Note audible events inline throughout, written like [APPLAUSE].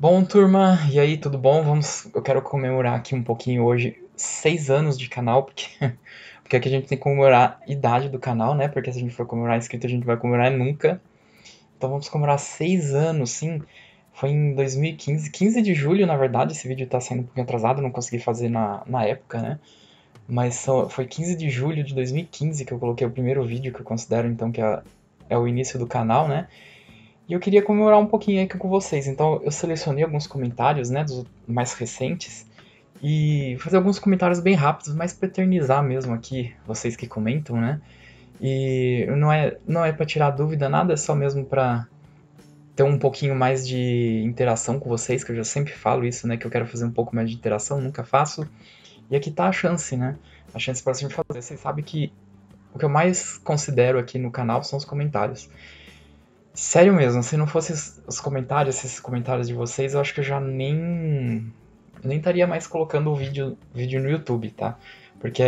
Bom, turma, e aí, tudo bom? Vamos, eu quero comemorar aqui um pouquinho hoje seis anos de canal, porque, [LAUGHS] porque aqui a gente tem que comemorar a idade do canal, né? Porque se a gente for comemorar inscrito, a gente vai comemorar nunca. Então vamos comemorar seis anos, sim. Foi em 2015, 15 de julho, na verdade, esse vídeo tá saindo um pouquinho atrasado, não consegui fazer na, na época, né? Mas foi 15 de julho de 2015 que eu coloquei o primeiro vídeo, que eu considero então que é, é o início do canal, né? E eu queria comemorar um pouquinho aqui com vocês. Então eu selecionei alguns comentários, né, dos mais recentes e fazer alguns comentários bem rápidos, mais para eternizar mesmo aqui vocês que comentam, né? E não é não é para tirar dúvida nada, é só mesmo para ter um pouquinho mais de interação com vocês, que eu já sempre falo isso, né, que eu quero fazer um pouco mais de interação, nunca faço. E aqui tá a chance, né? A chance para a gente fazer. Vocês sabem que o que eu mais considero aqui no canal são os comentários. Sério mesmo, se não fossem os comentários, esses comentários de vocês, eu acho que eu já nem. Eu nem estaria mais colocando o vídeo, vídeo no YouTube, tá? Porque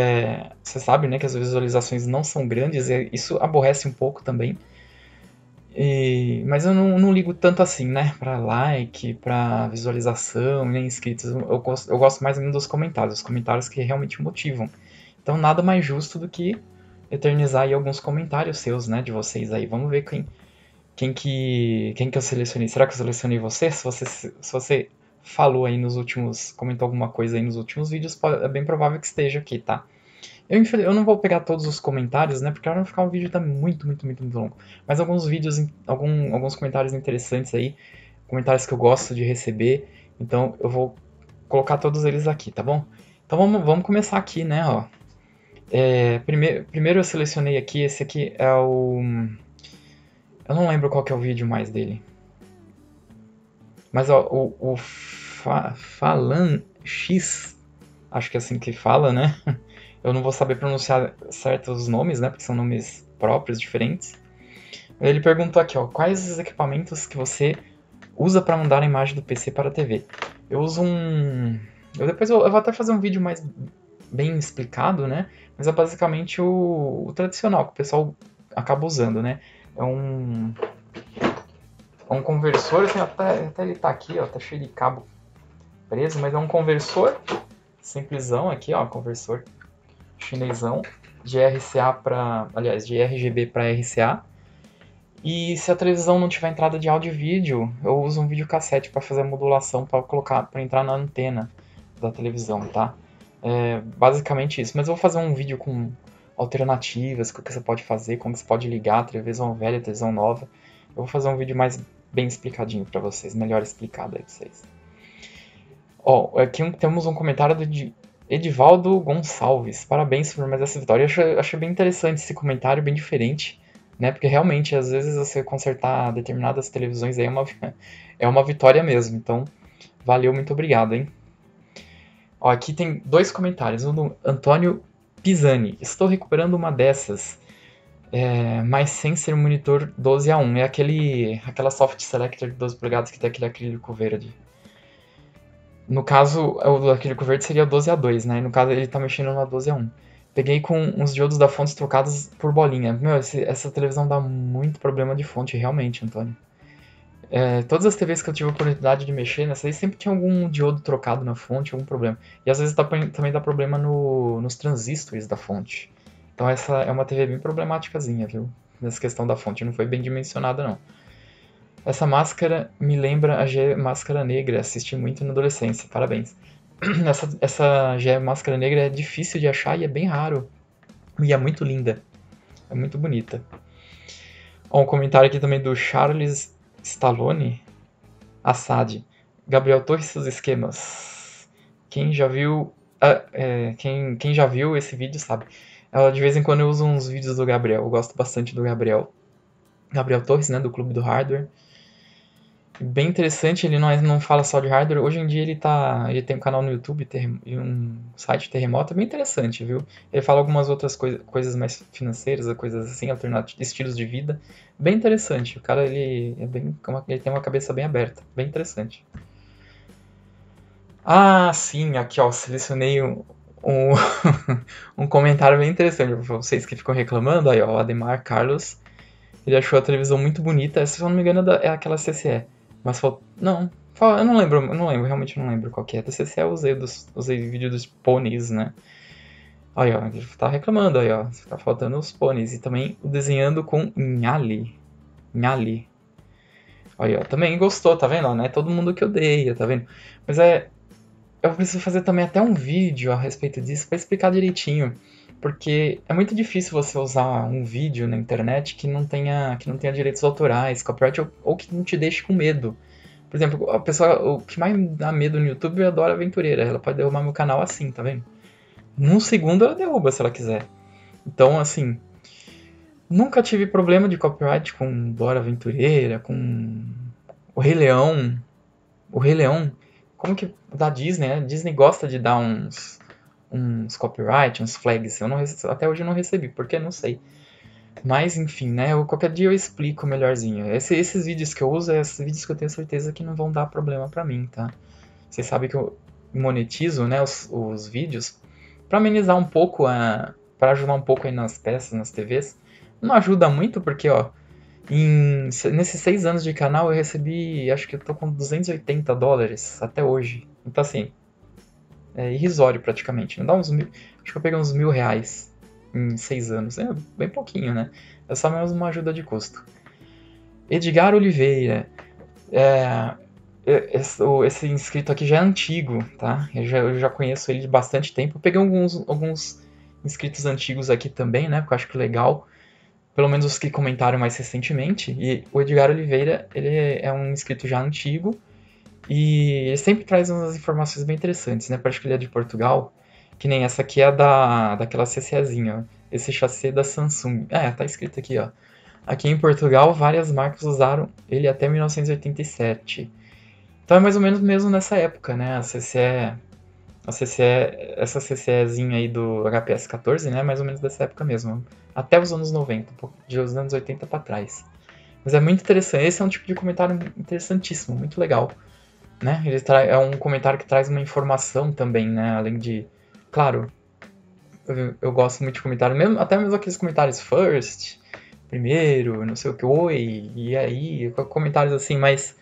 você sabe, né, que as visualizações não são grandes, e isso aborrece um pouco também. E, mas eu não, não, ligo tanto assim, né? Pra like, pra visualização, nem inscritos. Eu gosto, eu gosto mais ainda dos comentários, os comentários que realmente motivam. Então nada mais justo do que eternizar aí alguns comentários seus, né? De vocês aí. Vamos ver quem, quem que, quem que eu selecionei? Será que eu selecionei você? Se você, se você falou aí nos últimos, comentou alguma coisa aí nos últimos vídeos, é bem provável que esteja aqui, tá? Eu, eu não vou pegar todos os comentários, né? Porque vai ficar o vídeo tá muito, muito, muito, muito longo. Mas alguns vídeos, algum, alguns comentários interessantes aí, comentários que eu gosto de receber. Então eu vou colocar todos eles aqui, tá bom? Então vamos, vamos começar aqui, né? Ó. É, primeiro, primeiro eu selecionei aqui, esse aqui é o eu não lembro qual que é o vídeo mais dele. Mas ó, o, o fa, Falan X, acho que é assim que fala, né? [LAUGHS] Eu não vou saber pronunciar certos nomes, né? Porque são nomes próprios, diferentes. Ele perguntou aqui, ó, quais os equipamentos que você usa para mandar a imagem do PC para a TV? Eu uso um... Eu depois eu, eu, vou até fazer um vídeo mais bem explicado, né? Mas é basicamente o, o tradicional que o pessoal acaba usando, né? É um é um conversor, assim, até, até ele tá aqui, ó, tá cheio de cabo preso, mas é um conversor simplesão aqui, ó, conversor chinesão de RCA para, aliás, de RGB para RCA. E se a televisão não tiver entrada de áudio e vídeo, eu uso um videocassete para fazer a modulação para colocar para entrar na antena da televisão, tá? É basicamente isso. Mas eu vou fazer um vídeo com alternativas, o que você pode fazer, como você pode ligar televisão velha, televisão nova. Eu vou fazer um vídeo mais bem explicadinho para vocês, melhor explicado aí pra vocês. Ó, aqui temos um comentário do Edivaldo Gonçalves. Parabéns por mais essa vitória. Eu achei, achei bem interessante esse comentário, bem diferente, né? Porque realmente, às vezes, você consertar determinadas televisões aí é uma, [LAUGHS] é uma vitória mesmo. Então, valeu, muito obrigado, hein? Ó, aqui tem dois comentários. Um do Antônio Pisani, estou recuperando uma dessas, é, mas sem ser monitor 12 a 1. É aquele, aquela soft selector de 12 polegadas que tem aquele acrílico verde. No caso, o acrílico verde seria 12 a 2, né? No caso, ele está mexendo na 12 a 1. Peguei com uns diodos da fonte trocados por bolinha. Meu, esse, essa televisão dá muito problema de fonte, realmente, Antônio. É, todas as TVs que eu tive a oportunidade de mexer, nessa aí sempre tinha algum diodo trocado na fonte, algum problema. E às vezes também dá problema no, nos transistores da fonte. Então essa é uma TV bem problemáticazinha, viu? Nessa questão da fonte, não foi bem dimensionada não. Essa máscara me lembra a G Máscara Negra, assisti muito na adolescência, parabéns. [CLEARS THROAT] Essa, essa G Máscara Negra é difícil de achar e é bem raro. E é muito linda, é muito bonita. Um comentário aqui também do Charles Stallone, Assad, Gabriel Torres seus esquemas. Quem já viu, uh, é, quem, quem já viu esse vídeo sabe. de vez em quando eu uso uns vídeos do Gabriel. Eu gosto bastante do Gabriel. Gabriel Torres, né, do Clube do Hardware bem interessante, ele não, é, não fala só de hardware. Hoje em dia ele tá. Ele tem um canal no YouTube e um site terremoto, é bem interessante, viu? Ele fala algumas outras coi coisas mais financeiras, coisas assim, alternativas, estilos de vida. Bem interessante. O cara ele é bem. Ele tem uma cabeça bem aberta. Bem interessante. Ah, sim, aqui ó, selecionei um, um, [LAUGHS] um comentário bem interessante para vocês que ficam reclamando. Aí, ó, o Ademar Carlos. Ele achou a televisão muito bonita. Essa, se eu não me engano, é, é aquela CCE. Mas faltou. Não, Eu não lembro, eu não lembro, realmente não lembro qual que é. CCE eu usei, dos, usei vídeo dos pôneis, né? Aí, ó, tá reclamando aí, ó. Tá faltando os pôneis. E também desenhando com Nhali. Nhali. Aí, ó, também gostou, tá vendo? Não é todo mundo que odeia, tá vendo? Mas é. Eu preciso fazer também até um vídeo a respeito disso para explicar direitinho. Porque é muito difícil você usar um vídeo na internet que não tenha, que não tenha direitos autorais, copyright, ou, ou que não te deixe com medo. Por exemplo, a pessoa, o que mais dá medo no YouTube é a Dora Aventureira. Ela pode derrubar meu canal assim, tá vendo? Num segundo ela derruba se ela quiser. Então, assim, nunca tive problema de copyright com Dora Aventureira, com o Rei Leão. O Rei Leão, como que da Disney, né? A Disney gosta de dar uns uns copyright, uns flags. Eu não até hoje eu não recebi, porque não sei. Mas enfim, né? Eu, qualquer dia eu explico melhorzinho. Esse, esses vídeos que eu uso, esses vídeos que eu tenho certeza que não vão dar problema para mim, tá? Vocês sabem que eu monetizo, né, os, os vídeos para amenizar um pouco a para ajudar um pouco aí nas peças, nas TVs. Não ajuda muito porque, ó, em, nesses seis anos de canal eu recebi, acho que eu tô com 280 dólares até hoje. Então assim, é irrisório praticamente. Não dá uns mil, acho que eu peguei uns mil reais em seis anos. É bem pouquinho, né? É só mesmo uma ajuda de custo. Edgar Oliveira. É, esse, esse, inscrito aqui já é antigo, tá? Eu já, eu já, conheço ele de bastante tempo. Eu peguei alguns, alguns inscritos antigos aqui também, né? Porque eu acho que legal. Pelo menos os que comentaram mais recentemente. E o Edgar Oliveira, ele é um inscrito já antigo. E ele sempre traz umas informações bem interessantes, né? Parece que ele é de Portugal. Que nem essa aqui é da, daquela CCzinha. Esse chassi da Samsung. É, tá escrito aqui, ó. Aqui em Portugal, várias marcas usaram ele até 1987. Então é mais ou menos mesmo nessa época, né? A CCE, a CCE, essa CCEzinha aí do HPS 14, né? Mais ou menos dessa época mesmo. Até os anos 90, de os anos 80 para trás. Mas é muito interessante. Esse é um tipo de comentário interessantíssimo, muito legal. Né? Ele é um comentário que traz uma informação também, né? Além de. Claro, eu, eu gosto muito de comentário, mesmo, até mesmo aqueles comentários first, primeiro, não sei o que, oi, e aí, comentários assim, mas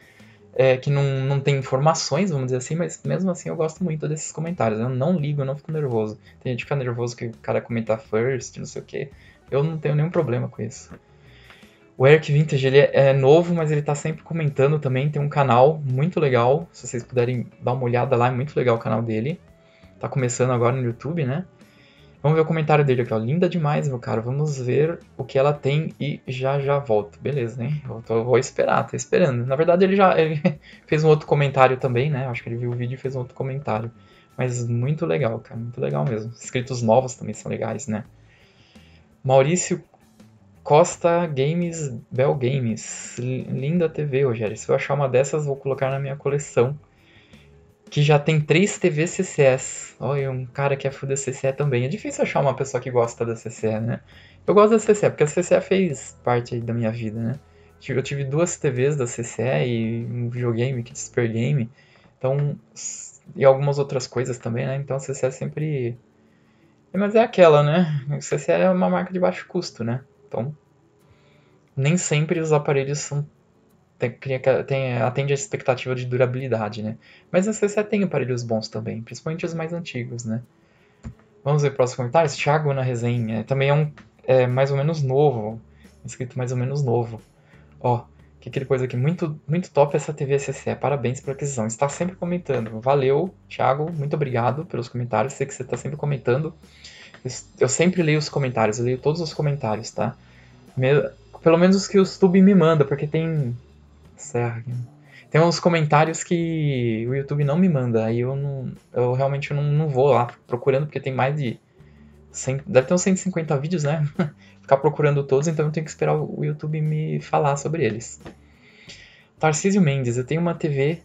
é, que não, não tem informações, vamos dizer assim, mas mesmo assim eu gosto muito desses comentários. Eu não ligo, eu não fico nervoso. Tem gente que fica nervoso que o cara comenta first, não sei o que. Eu não tenho nenhum problema com isso. O Eric Vintage, ele é, novo, mas ele tá sempre comentando também. Tem um canal muito legal. Se vocês puderem dar uma olhada lá, é muito legal o canal dele. Tá começando agora no YouTube, né? Vamos ver o comentário dele aqui, ó. Linda demais, meu cara. Vamos ver o que ela tem e já já volto. Beleza, né? Eu tô, vou esperar, tô esperando. Na verdade, ele já ele [LAUGHS] fez um outro comentário também, né? Acho que ele viu o vídeo e fez um outro comentário. Mas muito legal, cara. Muito legal mesmo. Inscritos novos também são legais, né? Maurício Costa Games Bell Games. Linda TV, Rogério. Se eu achar uma dessas, vou colocar na minha coleção. Que já tem três TV CCS. Olha, um cara que é fã da CCE também. É difícil achar uma pessoa que gosta da CCE, né? Eu gosto da CCE, porque a CCE fez parte da minha vida, né? Eu tive duas TVs da CCE e um videogame, que é Super Game. Então, e algumas outras coisas também, né? Então a CCE sempre. Mas é aquela, né? A CCE é uma marca de baixo custo, né? Então, nem sempre os aparelhos são tem, tem, atende a expectativa de durabilidade, né? Mas a CC tem aparelhos bons também, principalmente os mais antigos, né? Vamos ver próximos comentários. Thiago na resenha. Também é um é, mais ou menos novo. Escrito mais ou menos novo. Ó, que aquele coisa aqui. Muito, muito top essa TV CC. Parabéns pela aquisição. Está sempre comentando. Valeu, Thiago. Muito obrigado pelos comentários. Sei que você está sempre comentando. Eu sempre leio os comentários, eu leio todos os comentários, tá? Pelo menos os que o YouTube me manda, porque tem. Serra. Tem uns comentários que o YouTube não me manda, aí eu não. Eu realmente não, não vou lá procurando, porque tem mais de. 100, deve ter uns 150 vídeos, né? [LAUGHS] Ficar procurando todos, então eu tenho que esperar o YouTube me falar sobre eles. Tarcísio Mendes, eu tenho uma TV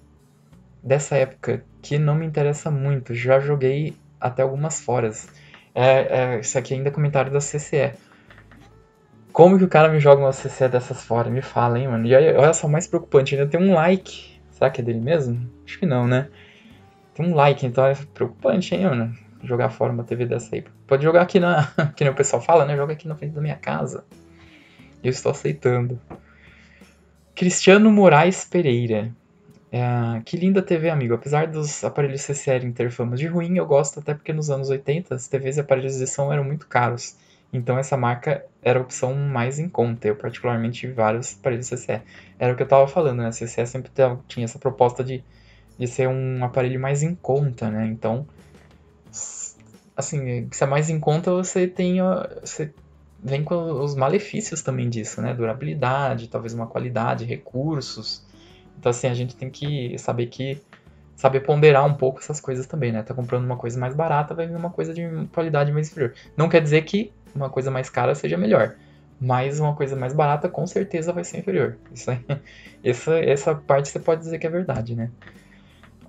dessa época que não me interessa muito. Já joguei até algumas foras. É, é, isso aqui ainda é comentário da CCE. Como que o cara me joga uma CCE dessas fora? Me fala, hein, mano. E aí, olha só, mais preocupante, ainda tem um like. Será que é dele mesmo? Acho que não, né? Tem um like, então é preocupante, hein, mano. Jogar fora uma TV dessa aí. Pode jogar aqui na. [LAUGHS] Que nem o pessoal fala, né? Joga aqui na frente da minha casa. Eu estou aceitando. Cristiano Moraes Pereira. É, que linda TV, amigo. Apesar dos aparelhos CCL ter fama de ruim, eu gosto até porque nos anos 80 as TVs e aparelhos de som eram muito caros. Então essa marca era a opção mais em conta. Eu particularmente tive vários aparelhos CCE. Era o que eu estava falando, né? A CCE sempre tinha essa proposta de, de ser um aparelho mais em conta, né? Então, assim, se é mais em conta, você tem... Você vem com os malefícios também disso, né? Durabilidade, talvez uma qualidade, recursos então, assim, a gente tem que saber que saber ponderar um pouco essas coisas também, né? Tá comprando uma coisa mais barata, vai vir uma coisa de qualidade mais inferior. Não quer dizer que uma coisa mais cara seja melhor, mas uma coisa mais barata com certeza vai ser inferior. Isso aí, [LAUGHS] essa, essa parte você pode dizer que é verdade, né?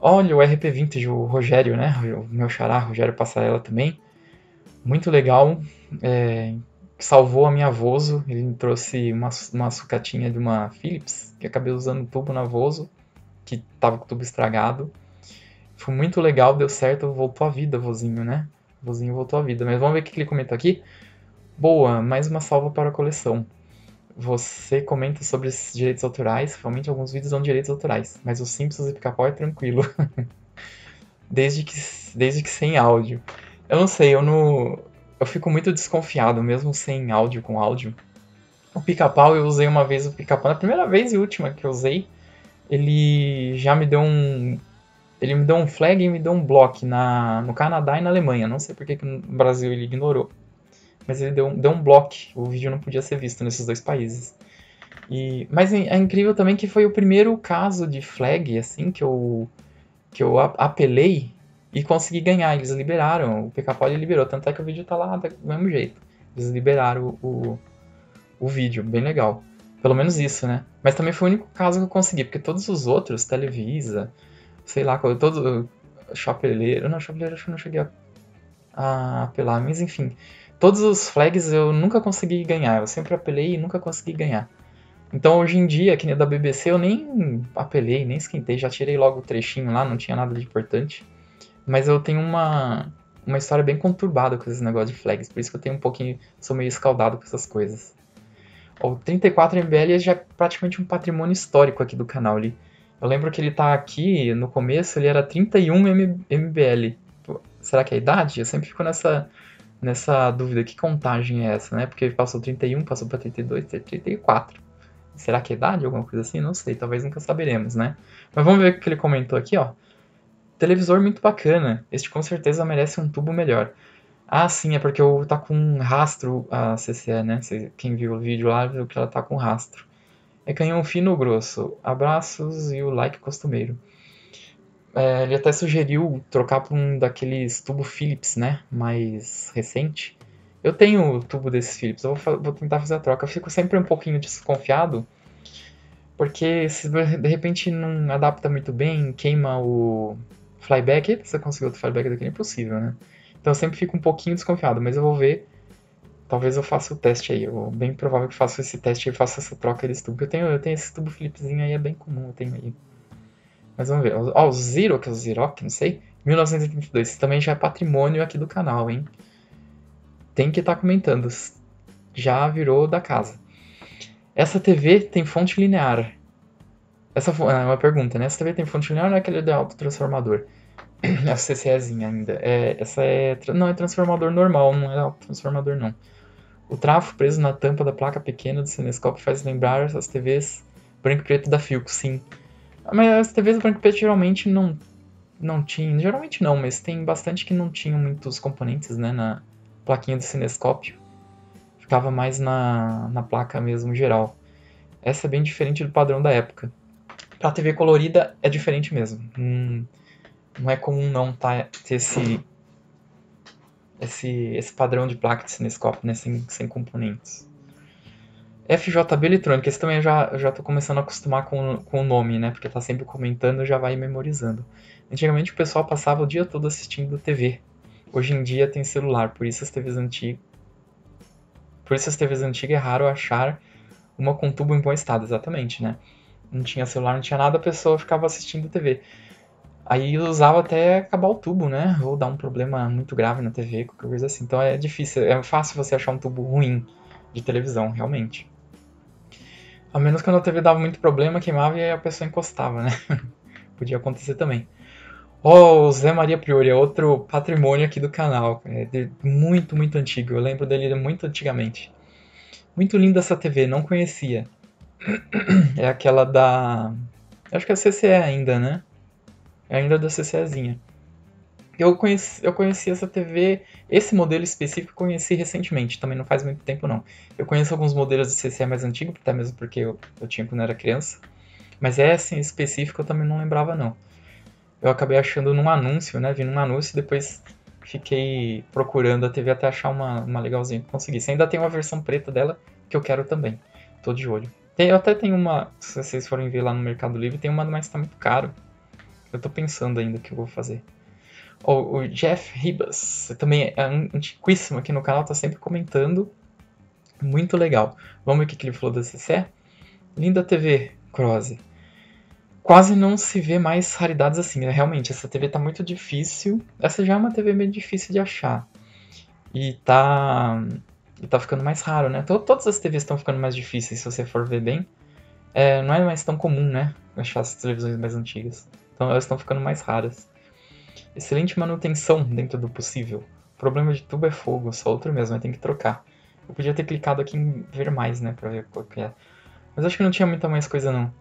Olha o RP Vintage, o Rogério, né? O meu xará, Rogério Passarela também. Muito legal. É, salvou a minha Vozo. Ele me trouxe uma, uma sucatinha de uma Philips, que acabei usando o tubo na Vozo, que tava com o tubo estragado. Foi muito legal, deu certo, voltou à vida, vozinho, né? Vozinho voltou à vida. Mas vamos ver o que ele comenta aqui. Boa, mais uma salva para a coleção. Você comenta sobre os direitos autorais, realmente alguns vídeos dão direitos autorais, mas os Simpsons e Pica-Pau é tranquilo. [LAUGHS] desde, que, desde que sem áudio. Eu não sei, eu não, eu fico muito desconfiado, mesmo sem áudio com áudio. O pica-pau eu usei uma vez o pica-pau, na primeira vez e última que eu usei, ele já me deu um. Ele me deu um flag e me deu um block na, no Canadá e na Alemanha. Não sei porque que no Brasil ele ignorou. Mas ele deu, deu um block. O vídeo não podia ser visto nesses dois países. E, mas é, é incrível também que foi o primeiro caso de flag, assim, que eu, que eu apelei e consegui ganhar. Eles liberaram, o PK liberou, tanto é que o vídeo tá lá do mesmo jeito. Eles liberaram o, o, o vídeo, bem legal. Pelo menos isso, né? Mas também foi o único caso que eu consegui, porque todos os outros, Televisa, sei lá, todo Chapeleiro, não, Chapeleiro acho que não cheguei a, a apelar, mas enfim. Todos os flags eu nunca consegui ganhar, eu sempre apelei e nunca consegui ganhar. Então hoje em dia, que nem da BBC, eu nem apelei, nem esquentei, já tirei logo o trechinho lá, não tinha nada de importante. Mas eu tenho uma, uma história bem conturbada com esses negócios de flags, por isso que eu tenho um pouquinho, sou meio escaldado com essas coisas. O 34 MBL já é praticamente um patrimônio histórico aqui do canal. Ele, eu lembro que ele tá aqui, no começo ele era 31 MBL. Será que é a idade? Eu sempre fico nessa, nessa dúvida, que contagem é essa, né? Porque passou 31, passou para 32, 34. Será que é idade? Alguma coisa assim? Não sei, talvez nunca saberemos, né? Mas vamos ver o que ele comentou aqui, ó. Televisor muito bacana. Este com certeza merece um tubo melhor. Ah, sim, é porque eu tá com rastro a CCE, né? Quem viu o vídeo lá viu que ela tá com rastro. É canhão fino ou grosso. Abraços e o like costumeiro. É, ele até sugeriu trocar por um daqueles tubo Philips, né? Mais recente. Eu tenho o tubo desses Philips, eu vou, vou, tentar fazer a troca. Eu fico sempre um pouquinho desconfiado, porque se de repente não adapta muito bem, queima o, flyback, você conseguiu outro flyback daqui é impossível, né? Então eu sempre fico um pouquinho desconfiado, mas eu vou ver. Talvez eu faça o teste aí. Eu, bem provável que faça esse teste e faça essa troca desse tubo. Eu tenho, eu tenho esse tubo Philipszinho aí, é bem comum, eu tenho aí. Mas vamos ver. Ó, o Zero, que é o Ziroc, não sei. 1922. Esse também já é patrimônio aqui do canal, hein? Tem que estar tá comentando. Já virou da casa. Essa TV tem fonte linear. Essa é uma pergunta, né? Essa TV tem fonte linear ou é aquele de autotransformador? [CLEARS THROAT] A CCEzinha ainda. É, essa é. Não, é transformador normal, não é autotransformador, não. O trafo preso na tampa da placa pequena do cinescope faz lembrar as TVs branco e preto da Philips, sim. Mas as TVs branco e preto geralmente não, não tinham. Geralmente não, mas tem bastante que não tinham muitos componentes, né? Na plaquinha do cinescópio. Ficava mais na, na placa mesmo geral. Essa é bem diferente do padrão da época. Pra TV colorida é diferente mesmo. Hum, não é comum não tá, ter esse, esse, esse padrão de placa de cinescope, né? Sem, sem componentes. FJB eletrônica, esse também eu já, já tô começando a acostumar com, com o nome, né? Porque tá sempre comentando já vai memorizando. Antigamente o pessoal passava o dia todo assistindo TV. Hoje em dia tem celular, por isso as TVs antigas. Por isso as TVs antigas é raro achar uma com tubo em bom estado, exatamente, né? Não tinha celular, não tinha nada, a pessoa ficava assistindo TV. Aí usava até acabar o tubo, né? Ou dar um problema muito grave na TV, qualquer coisa assim. Então é difícil, é fácil você achar um tubo ruim de televisão, realmente. A menos quando a TV dava muito problema, queimava e a pessoa encostava, né? [LAUGHS] podia acontecer também. Oh, o Zé Maria Priori é outro patrimônio aqui do canal. É muito, muito antigo. Eu lembro dele muito antigamente. Muito linda essa TV, não conhecia. É aquela da. Acho que é CCE ainda, né? É ainda da CCEzinha. Eu conheci, eu conheci essa TV, esse modelo específico eu conheci recentemente, também não faz muito tempo não. Eu conheço alguns modelos de CCE mais antigos, até mesmo porque eu, eu tinha quando era criança. Mas essa em específico eu também não lembrava não. Eu acabei achando num anúncio, né? Vi num anúncio e depois fiquei procurando a TV até achar uma, uma legalzinha que consegui. Você ainda tem uma versão preta dela que eu quero também. Tô de olho. Tem, eu até tenho uma, se vocês forem ver lá no Mercado Livre, tem uma, mas tá muito caro. Eu tô pensando ainda o que eu vou fazer. Oh, o Jeff Ribas, também é antiquíssimo aqui no canal, tá sempre comentando. Muito legal. Vamos ver o que ele falou da CC? Linda TV, Croze. Quase não se vê mais raridades assim. Né? Realmente, essa TV tá muito difícil. Essa já é uma TV bem difícil de achar. E tá. E tá ficando mais raro, né? Todas as TVs estão ficando mais difíceis, se você for ver bem. É, não é mais tão comum, né? Achar as televisões mais antigas. Então elas estão ficando mais raras. Excelente manutenção dentro do possível. O problema de tubo é fogo, só outro mesmo, tem que trocar. Eu podia ter clicado aqui em ver mais, né, pra ver qual que é. Mas acho que não tinha muita mais coisa não.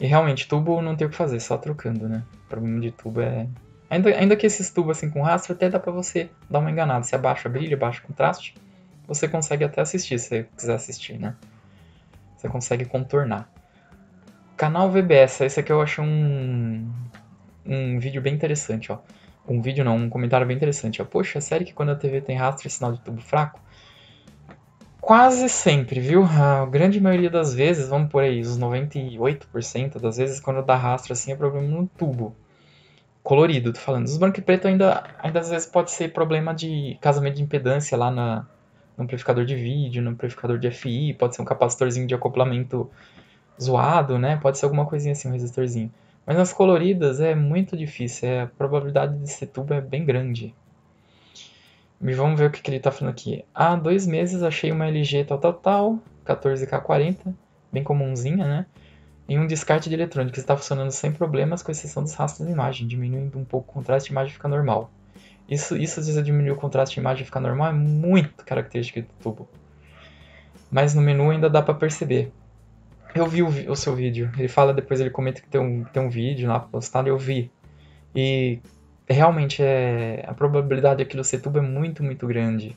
E realmente, tubo não tem o que fazer, só trocando, né? O problema de tubo é... Ainda, ainda que esses tubos assim com rastro, até dá pra você dar uma enganada. Se abaixa brilho, abaixa contraste, você consegue até assistir, se você quiser assistir, né? Você consegue contornar. Canal VBS, esse aqui eu acho um, um vídeo bem interessante, ó um vídeo não, um comentário bem interessante. Ó. Poxa, sério que quando a TV tem rastro é sinal de tubo fraco? Quase sempre, viu? A grande maioria das vezes, vamos por aí, os 98% das vezes, quando dá rastro assim, é problema no tubo. Colorido, tô falando. Os branco e preto ainda, ainda às vezes pode ser problema de casamento de impedância lá na, no amplificador de vídeo, no amplificador de FI, pode ser um capacitorzinho de acoplamento zoado, né? Pode ser alguma coisinha assim, um resistorzinho. Mas nas coloridas é muito difícil, é, a probabilidade de ser tubo é bem grande. E vamos ver o que, que ele está falando aqui. Há dois meses achei uma LG tal, tal, tal, 14K40, bem comumzinha, né? Em um descarte de eletrônica, está funcionando sem problemas, com exceção dos rastros de imagem, diminuindo um pouco o contraste, a imagem fica normal. Isso, isso às vezes diminuir o contraste, a imagem ficar normal, é muito característica do tubo. Mas no menu ainda dá para perceber. Eu vi o, o, seu vídeo. Ele fala depois, ele comenta que tem um, tem um vídeo lá postado, eu vi. E realmente é a probabilidade daquilo ser tubo é muito, muito grande.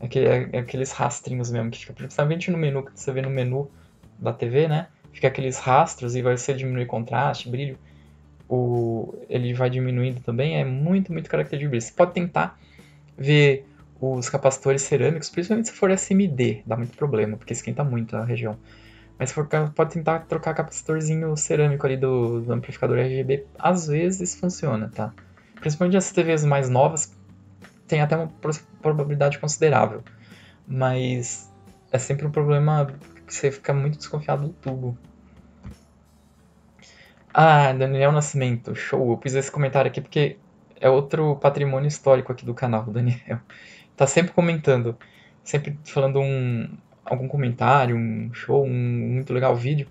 Aquele, é, aqueles rastrinhos mesmo, que fica principalmente no menu, que você vê no menu da TV, né? Fica aqueles rastros e vai ser diminuir contraste, brilho. O, ele vai diminuindo também, é muito, muito característico brilho. Você pode tentar ver os capacitores cerâmicos, principalmente se for SMD, dá muito problema, porque esquenta muito a região. Mas pode tentar trocar capacitorzinho cerâmico ali do, do, amplificador RGB, às vezes funciona, tá? Principalmente as TVs mais novas, tem até uma probabilidade considerável. Mas é sempre um problema que você fica muito desconfiado do tubo. Ah, Daniel Nascimento, show. Eu pus esse comentário aqui porque é outro patrimônio histórico aqui do canal, Daniel. Tá sempre comentando, sempre falando um, algum comentário, um show, um muito legal vídeo.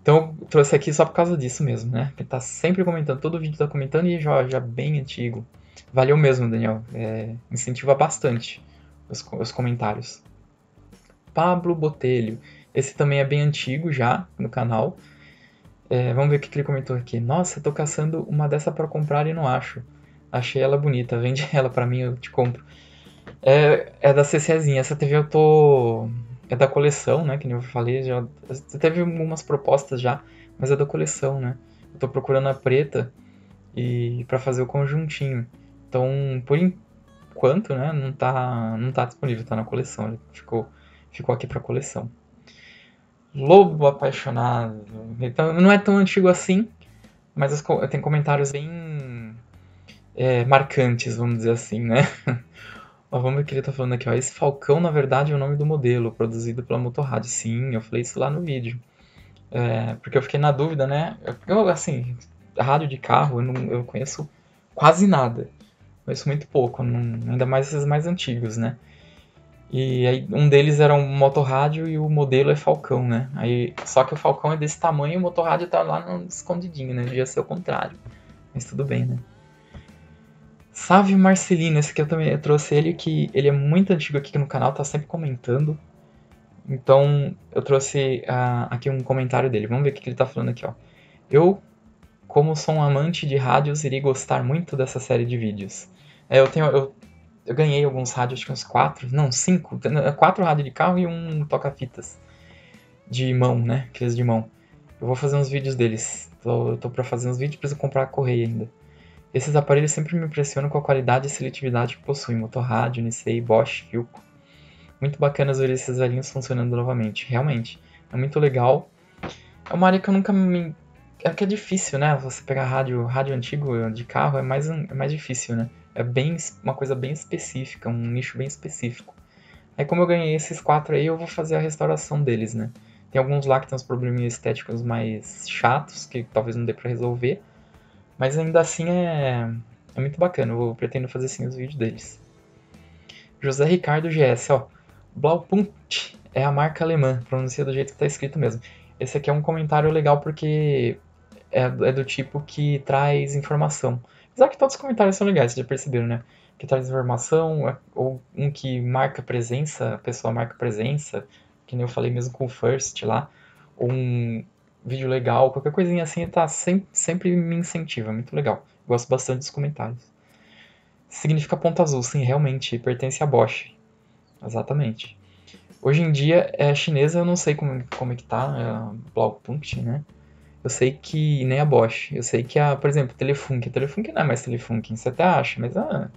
Então eu trouxe aqui só por causa disso mesmo, né? Ele tá sempre comentando, todo vídeo tá comentando e já, já bem antigo. Valeu mesmo, Daniel. É, incentiva bastante os, os comentários. Pablo Botelho. Esse também é bem antigo já no canal. É, vamos ver o que ele comentou aqui. Nossa, tô caçando uma dessa para comprar e não acho. Achei ela bonita, [LAUGHS] vende ela para mim, eu te compro. É, é da CCzinha. Essa TV eu tô é da coleção, né? Que nem eu falei, já teve algumas propostas já, mas é da coleção, né? Eu tô procurando a preta e para fazer o conjuntinho. Então, por enquanto, né, não tá, não tá disponível, tá na coleção, ele ficou ficou aqui para coleção. Lobo apaixonado. Então, não é tão antigo assim, mas tem comentários bem é, marcantes, vamos dizer assim, né? [LAUGHS] Ó, vamos ver o que ele tá falando aqui, ó. Esse Falcão, na verdade, é o nome do modelo, produzido pela Motorrad. Sim, eu falei isso lá no vídeo. É, porque eu fiquei na dúvida, né? Eu, assim, rádio de carro, eu, não, eu conheço quase nada. Conheço muito pouco, não, ainda mais esses mais antigos, né? E aí, um deles era um motorrádio e o modelo é Falcão, né? Aí, só que o Falcão é desse tamanho e o motorrádio tá lá no escondidinho, né? Devia ser o contrário. Mas tudo bem, né? Sávio Marcelino, esse aqui eu também eu trouxe ele, que ele é muito antigo aqui no canal, tá sempre comentando. Então, eu trouxe uh, aqui um comentário dele. Vamos ver o que ele tá falando aqui, ó. Eu, como sou um amante de rádios, iria gostar muito dessa série de vídeos. É, eu tenho... Eu, eu ganhei alguns rádios, acho que uns quatro, não, cinco. Quatro rádios de carro e um toca-fitas. De mão, né? Aqueles de mão. Eu vou fazer uns vídeos deles. Tô, tô pra fazer uns vídeos, preciso comprar a correia ainda. Esses aparelhos sempre me impressionam com a qualidade e seletividade que possuem. Motorrádio, Nisei, Bosch, Filco. Muito bacanas ver esses velhinhos funcionando novamente. Realmente. É muito legal. É uma área que eu nunca me... É que é difícil, né? Você pegar rádio, rádio antigo de carro é mais, é mais difícil, né? É bem uma coisa bem específica, um nicho bem específico. Aí como eu ganhei esses quatro aí, eu vou fazer a restauração deles, né? Tem alguns lá que tem uns probleminhas estéticos mais chatos, que talvez não dê pra resolver. Mas ainda assim é, é muito bacana, eu pretendo fazer sim os vídeos deles. José Ricardo GS, ó. Blaupunkt é a marca alemã, pronuncia do jeito que está escrito mesmo. Esse aqui é um comentário legal porque é, é, do tipo que traz informação. Apesar que todos os comentários são legais, vocês já perceberam, né? Que traz informação, é, ou um que marca presença, a pessoa marca presença, que nem eu falei mesmo com o First lá, ou um vídeo legal, qualquer coisinha assim, tá sempre, sempre me incentiva, muito legal. Gosto bastante dos comentários. Significa ponto azul, sim, realmente, pertence a Bosch. Exatamente. Hoje em dia, é chinesa, eu não sei como, como é que tá, é Blaupunkt, né? Eu sei que nem a Bosch. Eu sei que a, por exemplo, Telefunk. A Telefunk não é mais Telefunk, você até acha, mas a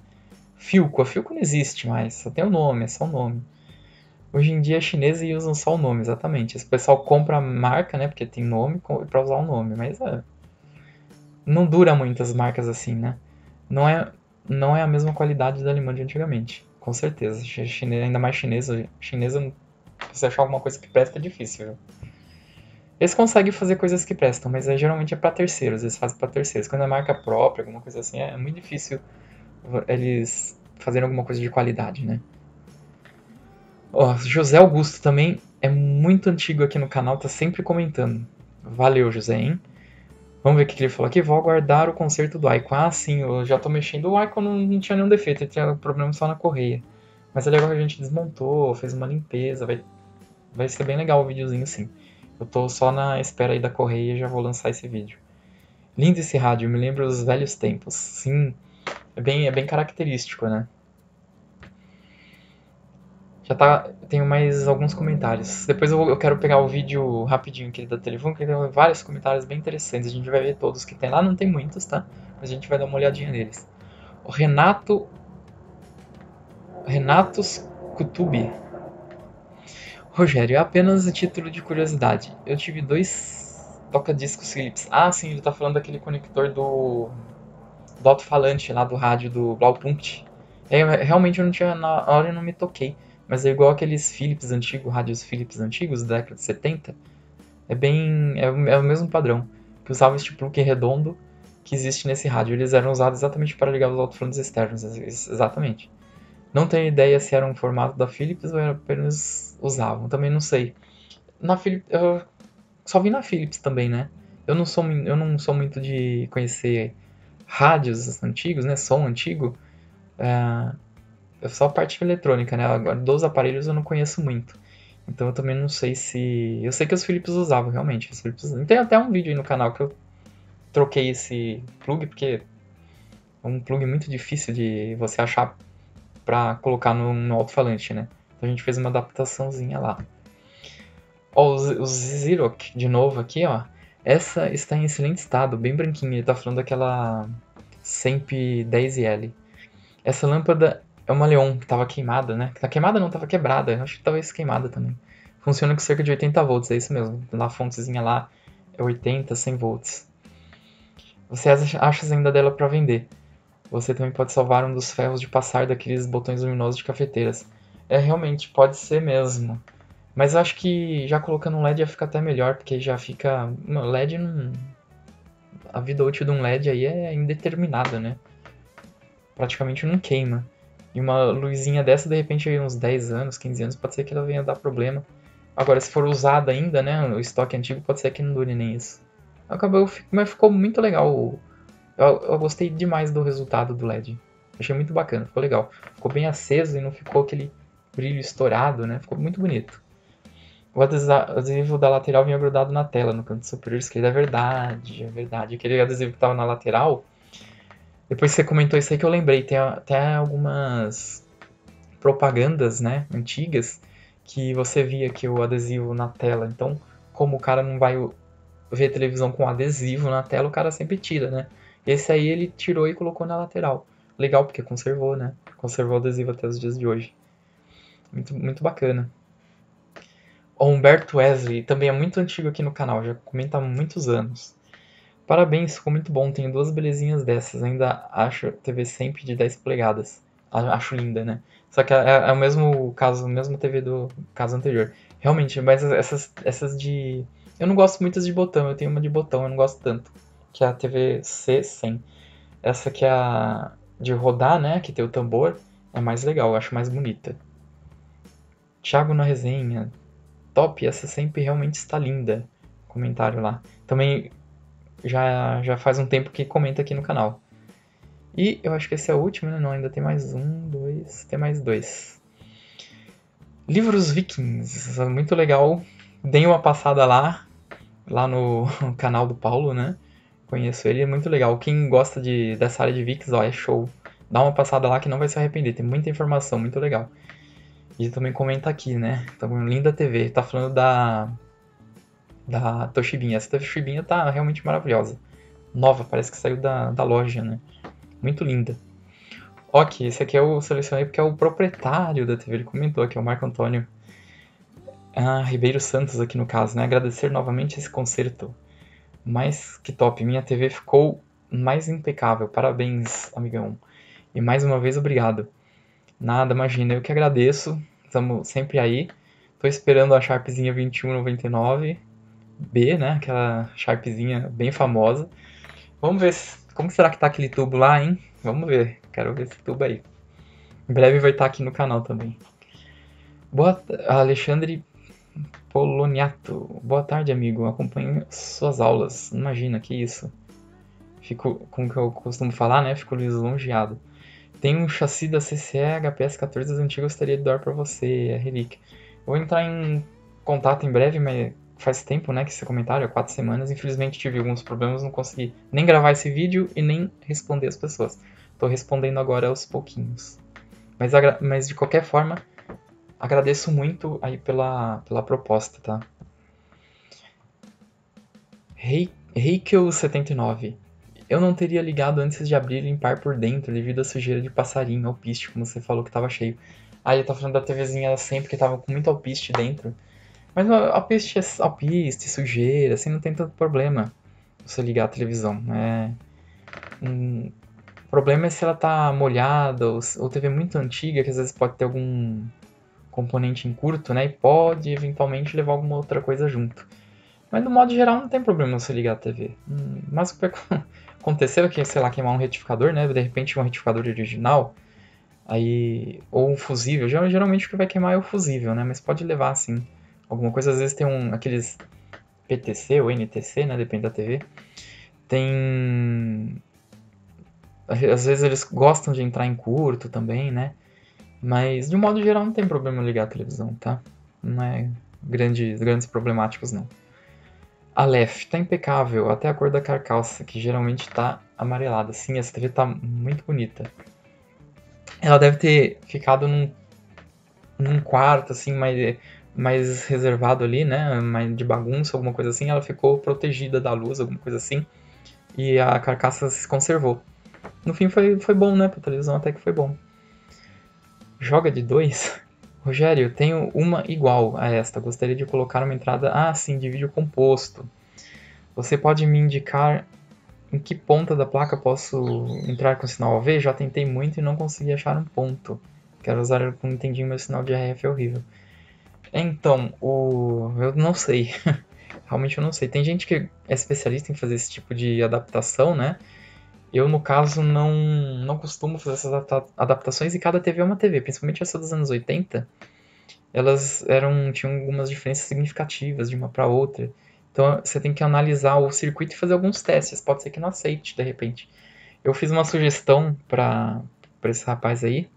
Filco, a Filco não existe mais, só tem o nome, é só o nome. Hoje em dia chinesa e usam só o nome, exatamente. Esse pessoal compra a marca, né? Porque tem nome para usar o nome, mas é, não dura muitas marcas assim, né? Não é, não é a mesma qualidade da alemã de antigamente, com certeza. Chinesa, ainda mais chinesa. Chinesa, se achar alguma coisa que presta é difícil, viu? Eles conseguem fazer coisas que prestam, mas é, geralmente é para terceiros, eles fazem para terceiros. Quando é marca própria, alguma coisa assim, é muito difícil eles fazerem alguma coisa de qualidade, né? Ó, José Augusto também é muito antigo aqui no canal, tá sempre comentando. Valeu, José, hein? Vamos ver o que ele falou aqui. Vou aguardar o conserto do Icon. Ah, sim, eu já tô mexendo. O Icon não, não tinha nenhum defeito, ele tinha problema só na correia. Mas é legal que a gente desmontou, fez uma limpeza. Vai, vai ser bem legal o videozinho, sim. Eu tô só na espera aí da correia e já vou lançar esse vídeo. Lindo esse rádio, me lembra os velhos tempos. Sim, é bem, é bem característico, né? Já tá. Tenho mais alguns comentários. Depois eu, eu quero pegar o vídeo rapidinho aqui da telefone, que tem vários comentários bem interessantes. A gente vai ver todos que tem lá, não tem muitos, tá? Mas a gente vai dar uma olhadinha neles. O Renato. Renatos Kutubi. Rogério, é apenas a título de curiosidade. Eu tive dois toca-discos Philips. Ah, sim, ele tá falando daquele conector do. do alto-falante lá do rádio do Blaupunkt. É, realmente eu não tinha. Na hora eu não me toquei. Mas é igual aqueles Philips antigos, rádios Philips antigos, da década de 70. É bem. É, é o mesmo padrão. Que usava este plug redondo que existe nesse rádio. Eles eram usados exatamente para ligar os alto-falantes externos. Exatamente. Não tenho ideia se era um formato da Philips ou apenas usavam. Também não sei. Na Philips. Eu só vi na Philips também, né? Eu não sou, eu não sou muito de conhecer rádios antigos, né? Som antigo. É só a parte eletrônica, né? Agora, dos aparelhos eu não conheço muito. Então eu também não sei se. Eu sei que os Philips usavam, realmente. Os Philips... Tem até um vídeo aí no canal que eu troquei esse plug, porque é um plug muito difícil de você achar para colocar no, no alto-falante, né? Então a gente fez uma adaptaçãozinha lá. Ó, o, o Xerox, de novo aqui, ó. Essa está em excelente estado, bem branquinha. Ele tá falando daquela Semp 10L. Essa lâmpada é uma Leon que estava queimada, né? Tá queimada não, estava quebrada. Acho que talvez queimada também. Funciona com cerca de 80 volts, é isso mesmo. Na fontezinha lá é 80, 100 volts. Você acha ainda dela para vender. Você também pode salvar um dos ferros de passar daqueles botões luminosos de cafeteiras. É, realmente, pode ser mesmo. Mas acho que já colocando um LED ia ficar até melhor, porque já fica... LED não... A vida útil de um LED aí é indeterminada, né? Praticamente não queima. E uma luzinha dessa, de repente, aí uns 10 anos, 15 anos, pode ser que ela venha dar problema. Agora, se for usada ainda, né, o estoque antigo, pode ser que não dure nem isso. Acabou, mas ficou muito legal Eu, eu gostei demais do resultado do LED. Achei muito bacana, ficou legal. Ficou bem aceso e não ficou aquele brilho estourado, né? Ficou muito bonito. O adesivo da lateral vinha grudado na tela, no canto superior esquerdo. É verdade, é verdade. Aquele adesivo que estava na lateral. Depois que você comentou isso aí que eu lembrei. Tem até algumas propagandas, né, antigas, que você via que o adesivo na tela. Então, como o cara não vai ver televisão com adesivo na tela, o cara sempre tira, né? Esse aí ele tirou e colocou na lateral. Legal, porque conservou, né? Conservou o adesivo até os dias de hoje. Muito, muito bacana. O Humberto Wesley também é muito antigo aqui no canal, já comenta há muitos anos. Parabéns, ficou muito bom. Tenho duas belezinhas dessas. Ainda acho TV sempre de 10 polegadas. Acho linda, né? Só que é, é, o mesmo caso, o mesmo TV do caso anterior. Realmente, mas essas, essas de. Eu não gosto muitas de botão, eu tenho uma de botão, eu não gosto tanto. Que é a TV C100. Essa que é a de rodar, né? Que tem o tambor, é mais legal, eu acho mais bonita. Thiago na resenha, top, essa sempre realmente está linda. Comentário lá. Também já, já faz um tempo que comenta aqui no canal. E eu acho que esse é o último, né? Não, ainda tem mais um, dois, tem mais dois. Livros Vikings, muito legal. Dei uma passada lá, lá no [LAUGHS] canal do Paulo, né? Conheço ele, é muito legal. Quem gosta de, dessa área de Vikings, ó, é show. Dá uma passada lá que não vai se arrepender, tem muita informação, muito legal. E também comenta aqui, né? Então, linda TV. Tá falando da. Da Toshibinha. Essa Toshibinha tá realmente maravilhosa. Nova, parece que saiu da, da loja, né? Muito linda. Ok, esse aqui eu selecionei porque é o proprietário da TV. Ele comentou aqui, é o Marco Antônio ah, Ribeiro Santos, aqui no caso, né? Agradecer novamente esse concerto. Mas que top, minha TV ficou mais impecável. Parabéns, amigão. E mais uma vez, obrigado. Nada, imagina, eu que agradeço. Estamos sempre aí. Tô esperando a Sharpzinha 2199B, né? Aquela Sharpzinha bem famosa. Vamos ver como será que tá aquele tubo lá, hein? Vamos ver. Quero ver esse tubo aí. Em breve vai estar tá aqui no canal também. Boa, Alexandre Poloniato. Boa tarde, amigo. Acompanho suas aulas. Imagina que isso. Fico, como que eu costumo falar, né? Fico lisonjeado. Tem um chassi da CCE HPS 14 das antigas, gostaria de doar para você, a relíquia. Vou entrar em contato em breve, mas faz tempo, né, que esse comentário, há quatro semanas. Infelizmente tive alguns problemas, não consegui nem gravar esse vídeo e nem responder as pessoas. Tô respondendo agora aos pouquinhos. Mas, mas de qualquer forma, agradeço muito aí pela, pela proposta, tá? Heikel79 eu não teria ligado antes de abrir e limpar por dentro devido à sujeira de passarinho, alpiste, como você falou que tava cheio. Ah, ele tá falando da TVzinha sempre que tava com muito alpiste dentro. Mas alpiste é alpiste, sujeira, assim, não tem tanto problema você ligar a televisão. É... Um... O problema é se ela tá molhada ou, ou TV muito antiga, que às vezes pode ter algum componente em curto, né? E pode eventualmente levar alguma outra coisa junto. Mas no modo geral não tem problema você ligar a TV. Hum, mas o que [LAUGHS] aconteceu que, sei lá, queimar um retificador, né? De repente um retificador original, aí ou um fusível. Geralmente o que vai queimar é o fusível, né? Mas pode levar assim alguma coisa. Às vezes tem um aqueles PTC ou NTC, né? Depende da TV. Tem às vezes eles gostam de entrar em curto também, né? Mas de um modo geral não tem problema ligar a televisão, tá? Não é grandes, grandes problemáticos não. Aleph, tá impecável, até a cor da carcaça, que geralmente tá amarelada. Sim, essa TV tá muito bonita. Ela deve ter ficado num, num quarto, assim, mais, mais reservado ali, né? Mais de bagunça, alguma coisa assim. Ela ficou protegida da luz, alguma coisa assim. E a carcaça se conservou. No fim foi, foi bom, né? Pra televisão até que foi bom. Joga de dois? [LAUGHS] Rogério, tenho uma igual a esta. Gostaria de colocar uma entrada, ah, sim, de vídeo composto. Você pode me indicar em que ponta da placa posso entrar com o sinal AV? Já tentei muito e não consegui achar um ponto. Quero usar como entendi meu sinal de RF é horrível. Então, o eu não sei. [LAUGHS] Realmente eu não sei. Tem gente que é especialista em fazer esse tipo de adaptação, né? Eu, no caso, não, não costumo fazer essas adaptações e cada TV é uma TV, principalmente essa dos anos 80. Elas eram tinham algumas diferenças significativas de uma para outra. Então você tem que analisar o circuito e fazer alguns testes. Pode ser que não aceite de repente. Eu fiz uma sugestão para esse rapaz aí.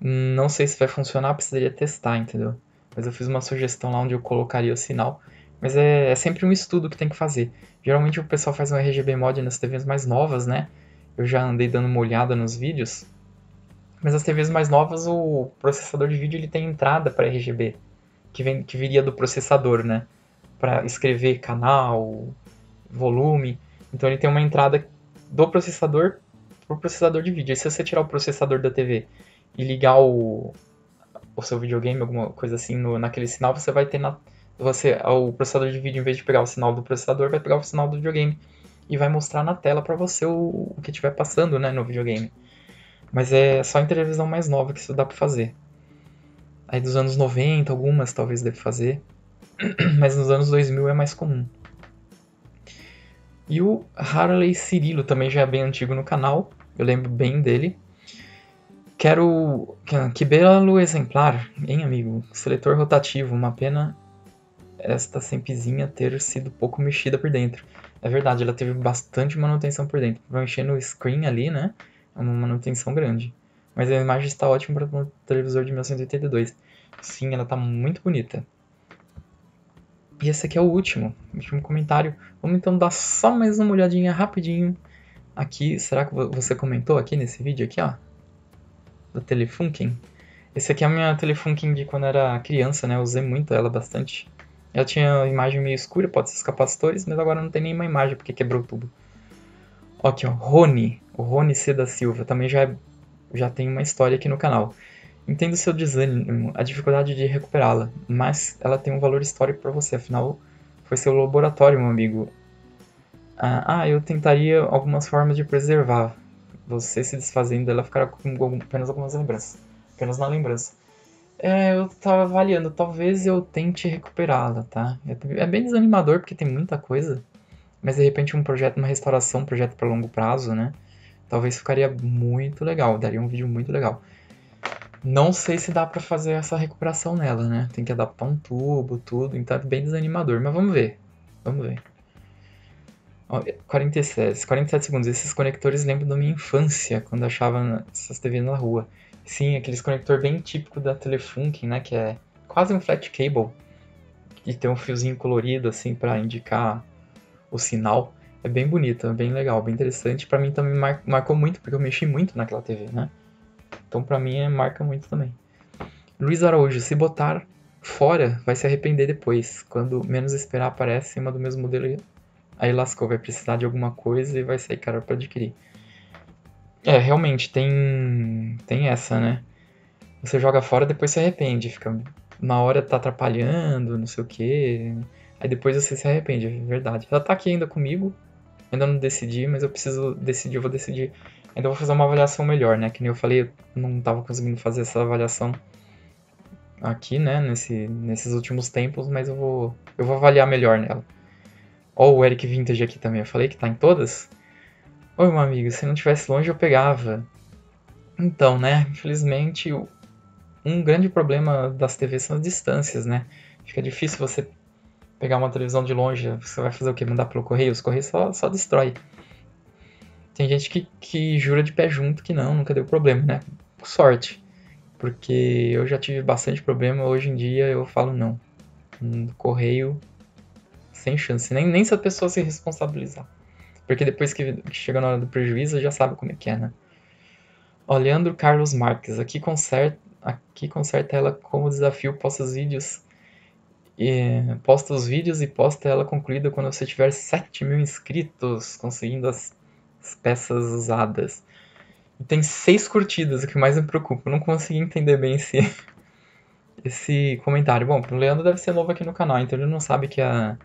Não sei se vai funcionar, precisaria testar, entendeu? Mas eu fiz uma sugestão lá onde eu colocaria o sinal. Mas é, é sempre um estudo que tem que fazer. Geralmente o pessoal faz um RGB mod nas TVs mais novas, né? Eu já andei dando uma olhada nos vídeos. Mas as TVs mais novas, o processador de vídeo ele tem entrada para RGB, que, vem, que viria do processador, né? Para escrever canal, volume. Então ele tem uma entrada do processador para o processador de vídeo. E se você tirar o processador da TV e ligar o, o seu videogame, alguma coisa assim, no, naquele sinal, você vai ter na, você, o processador de vídeo, em vez de pegar o sinal do processador, vai pegar o sinal do videogame e vai mostrar na tela para você o, o que estiver passando né, no videogame. Mas é só em televisão mais nova que isso dá pra fazer. Aí dos anos 90, algumas talvez deve fazer. [CLEARS THROAT] Mas nos anos 2000 é mais comum. E o Harley Cirilo também já é bem antigo no canal. Eu lembro bem dele. Quero. Que belo exemplar, hein, amigo? Seletor rotativo. Uma pena esta sempizinha ter sido pouco mexida por dentro. É verdade, ela teve bastante manutenção por dentro. Vai mexer no screen ali, né? É uma manutenção grande. Mas a imagem está ótima para um televisor de 1982. Sim, ela está muito bonita. E esse aqui é o último, último comentário. Vamos então dar só mais uma olhadinha rapidinho aqui. Será que você comentou aqui nesse vídeo aqui, ó? Da Telefunken. Esse aqui é a minha Telefunken de quando era criança, né? Eu usei muito ela bastante. Ela tinha imagem meio escura, pode ser os capacitores, mas agora não tem nenhuma imagem porque quebrou tudo. Aqui, ó, Rony, o Rony C. da Silva, também já, já tem uma história aqui no canal. Entendo seu desânimo, a dificuldade de recuperá-la, mas ela tem um valor histórico para você, afinal, foi seu laboratório, meu amigo. Ah, ah, eu tentaria algumas formas de preservar. Você se desfazendo dela ficará com apenas algumas lembranças. Apenas na lembrança. É, eu tava avaliando, talvez eu tente recuperá-la, tá? É, é bem desanimador porque tem muita coisa. Mas de repente um projeto, uma restauração, um projeto para longo prazo, né? Talvez ficaria muito legal, daria um vídeo muito legal. Não sei se dá para fazer essa recuperação nela, né? Tem que adaptar um tubo, tudo, então é bem desanimador, mas vamos ver. Vamos ver. Ó, 47, 47 segundos. Esses conectores lembram da minha infância, quando achava essas TVs na rua. Sim, aqueles conector bem típico da Telefunken, né? Que é quase um flat cable. E tem um fiozinho colorido, assim, para indicar o sinal. É bem bonito, é bem legal, bem interessante. Para mim também mar marcou muito, porque eu mexi muito naquela TV, né? Então para mim é, marca muito também. Luiz Araújo, se botar fora, vai se arrepender depois. Quando menos esperar, aparece cima do mesmo modelo. Aí lascou, vai precisar de alguma coisa e vai sair caro para adquirir. É, realmente, tem, tem essa, né? Você joga fora, depois se arrepende. Fica uma hora tá atrapalhando, não sei o quê. Aí depois você se arrepende, é verdade. Ela tá aqui ainda comigo, ainda não decidi, mas eu preciso decidir, eu vou decidir. Ainda vou fazer uma avaliação melhor, né? Que nem eu falei, eu não tava conseguindo fazer essa avaliação aqui, né? Nesse, nesses últimos tempos, mas eu vou, eu vou avaliar melhor nela. Ó o Eric Vintage aqui também, eu falei que tá em todas? Oi, meu amigo, se não tivesse longe eu pegava. Então, né? Infelizmente, um grande problema das TVs são as distâncias, né? Fica difícil você pegar uma televisão de longe, você vai fazer o quê? Mandar pelo correio? Os correios só, só destrói. Tem gente que, que jura de pé junto que não, nunca deu problema, né? Por sorte. Porque eu já tive bastante problema, hoje em dia eu falo não. No correio, sem chance. Nem, nem se a pessoa se responsabilizar. Porque depois que chega na hora do prejuízo, já sabe como é que é, né? Ó, Leandro Carlos Marques, aqui conserta, aqui conserta ela como desafio, posta os vídeos e posta os vídeos e posta ela concluída quando você tiver 7 mil inscritos, conseguindo as, as peças usadas. E tem 6 curtidas, o que mais me preocupa. Eu não consegui entender bem esse, [LAUGHS] esse comentário. Bom, o Leandro deve ser novo aqui no canal, então ele não sabe que a.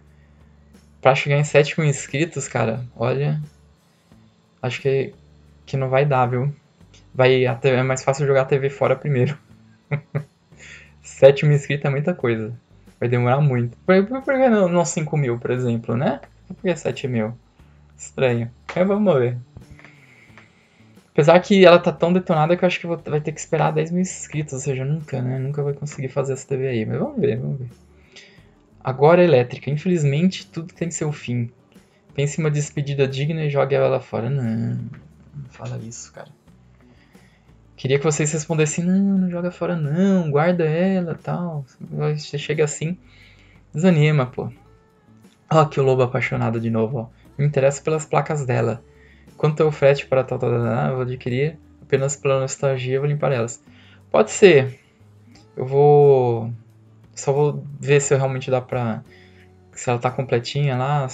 Pra chegar em 7 mil inscritos, cara, olha. Acho que, que não vai dar, viu? Vai, até, é mais fácil jogar a TV fora primeiro. [LAUGHS] 7 mil inscritos é muita coisa. Vai demorar muito. Por, por, por que não, não 5 mil, por exemplo, né? Por que 7 mil? Estranho. Mas vamos ver. Apesar que ela tá tão detonada que eu acho que vou, vai ter que esperar 10 mil inscritos, ou seja, nunca, né? Nunca vai conseguir fazer essa TV aí. Mas vamos ver, vamos ver. Agora elétrica. Infelizmente, tudo tem seu fim. Pense em uma despedida digna e jogue ela fora. Não. Não fala isso, cara. Queria que vocês respondessem, não, não joga fora não, guarda ela tal. Você chega assim, desanima, pô. Ó, que o lobo apaixonado de novo, ó. Me interessa pelas placas dela. Quanto é o frete para tal, tal, tal, tal, vou adquirir apenas pela nostalgia, vou limpar elas. Pode ser. Eu vou. Só vou ver se realmente dá pra. Se ela tá completinha lá.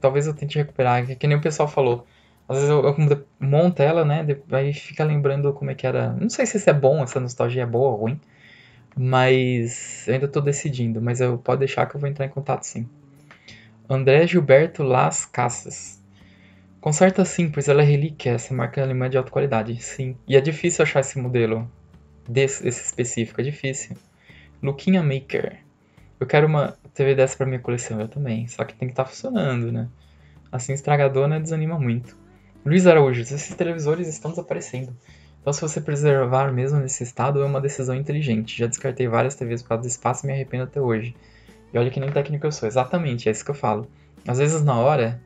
Talvez eu tente recuperar. Que, que nem o pessoal falou. Às vezes eu, eu monto ela, né? Aí fica lembrando como é que era. Não sei se isso é bom, essa nostalgia é boa ou ruim. Mas eu ainda tô decidindo. Mas eu pode deixar que eu vou entrar em contato sim. André Gilberto Las Casas. Conserta sim, pois ela é relíquia, essa marca alemã de alta qualidade, sim. E é difícil achar esse modelo desse, esse específico, é difícil. Luquinha Maker. Eu quero uma TV dessa pra minha coleção, eu também. Só que tem que estar tá funcionando, né? Assim, estragadona desanima muito. Luiz Araújo, esses televisores estão desaparecendo. Então, se você preservar mesmo nesse estado, é uma decisão inteligente. Já descartei várias TVs por causa do espaço e me arrependo até hoje. E olha que nem técnico eu sou. Exatamente, é isso que eu falo. Às vezes na hora,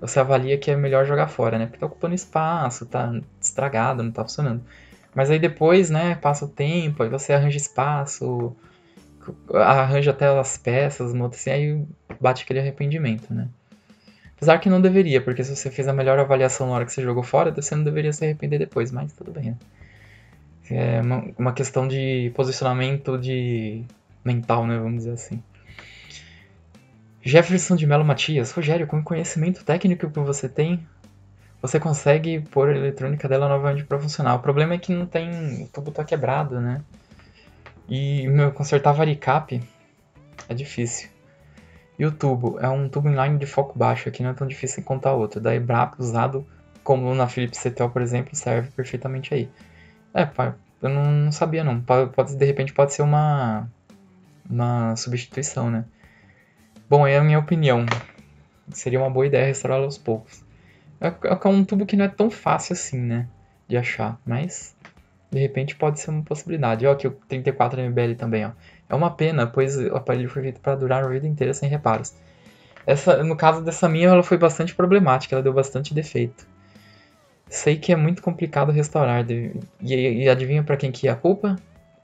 você avalia que é melhor jogar fora, né? Porque tá ocupando espaço, tá estragado, não tá funcionando. Mas aí depois, né, passa o tempo, aí você arranja espaço, arranja até as peças, assim, aí bate aquele arrependimento, né? Apesar que não deveria, porque se você fez a melhor avaliação na hora que você jogou fora, você não deveria se arrepender depois, mas tudo bem, né? É uma, uma questão de posicionamento de mental, né, vamos dizer assim. Jefferson de Melo Matias, Rogério, com o conhecimento técnico que você tem, você consegue pôr a eletrônica dela novamente para funcionar. O problema é que não tem. O tubo tá quebrado, né? E meu, consertar varicap é difícil. E o tubo? É um tubo inline de foco baixo, aqui não é tão difícil encontrar outro. Da EBRAP usado, como na Philips CTL, por exemplo, serve perfeitamente aí. É, eu não, sabia não. Pode, de repente pode ser uma, uma substituição, né? Bom, é a minha opinião. Seria uma boa ideia restaurá-lo aos poucos. É, é um tubo que não é tão fácil assim, né? De achar, mas de repente pode ser uma possibilidade. Ó, aqui o 34MBL também, ó. É uma pena, pois o aparelho foi feito para durar a vida inteira sem reparos. Essa, no caso dessa minha, ela foi bastante problemática, ela deu bastante defeito. Sei que é muito complicado restaurar. E, e adivinha para quem que é a culpa?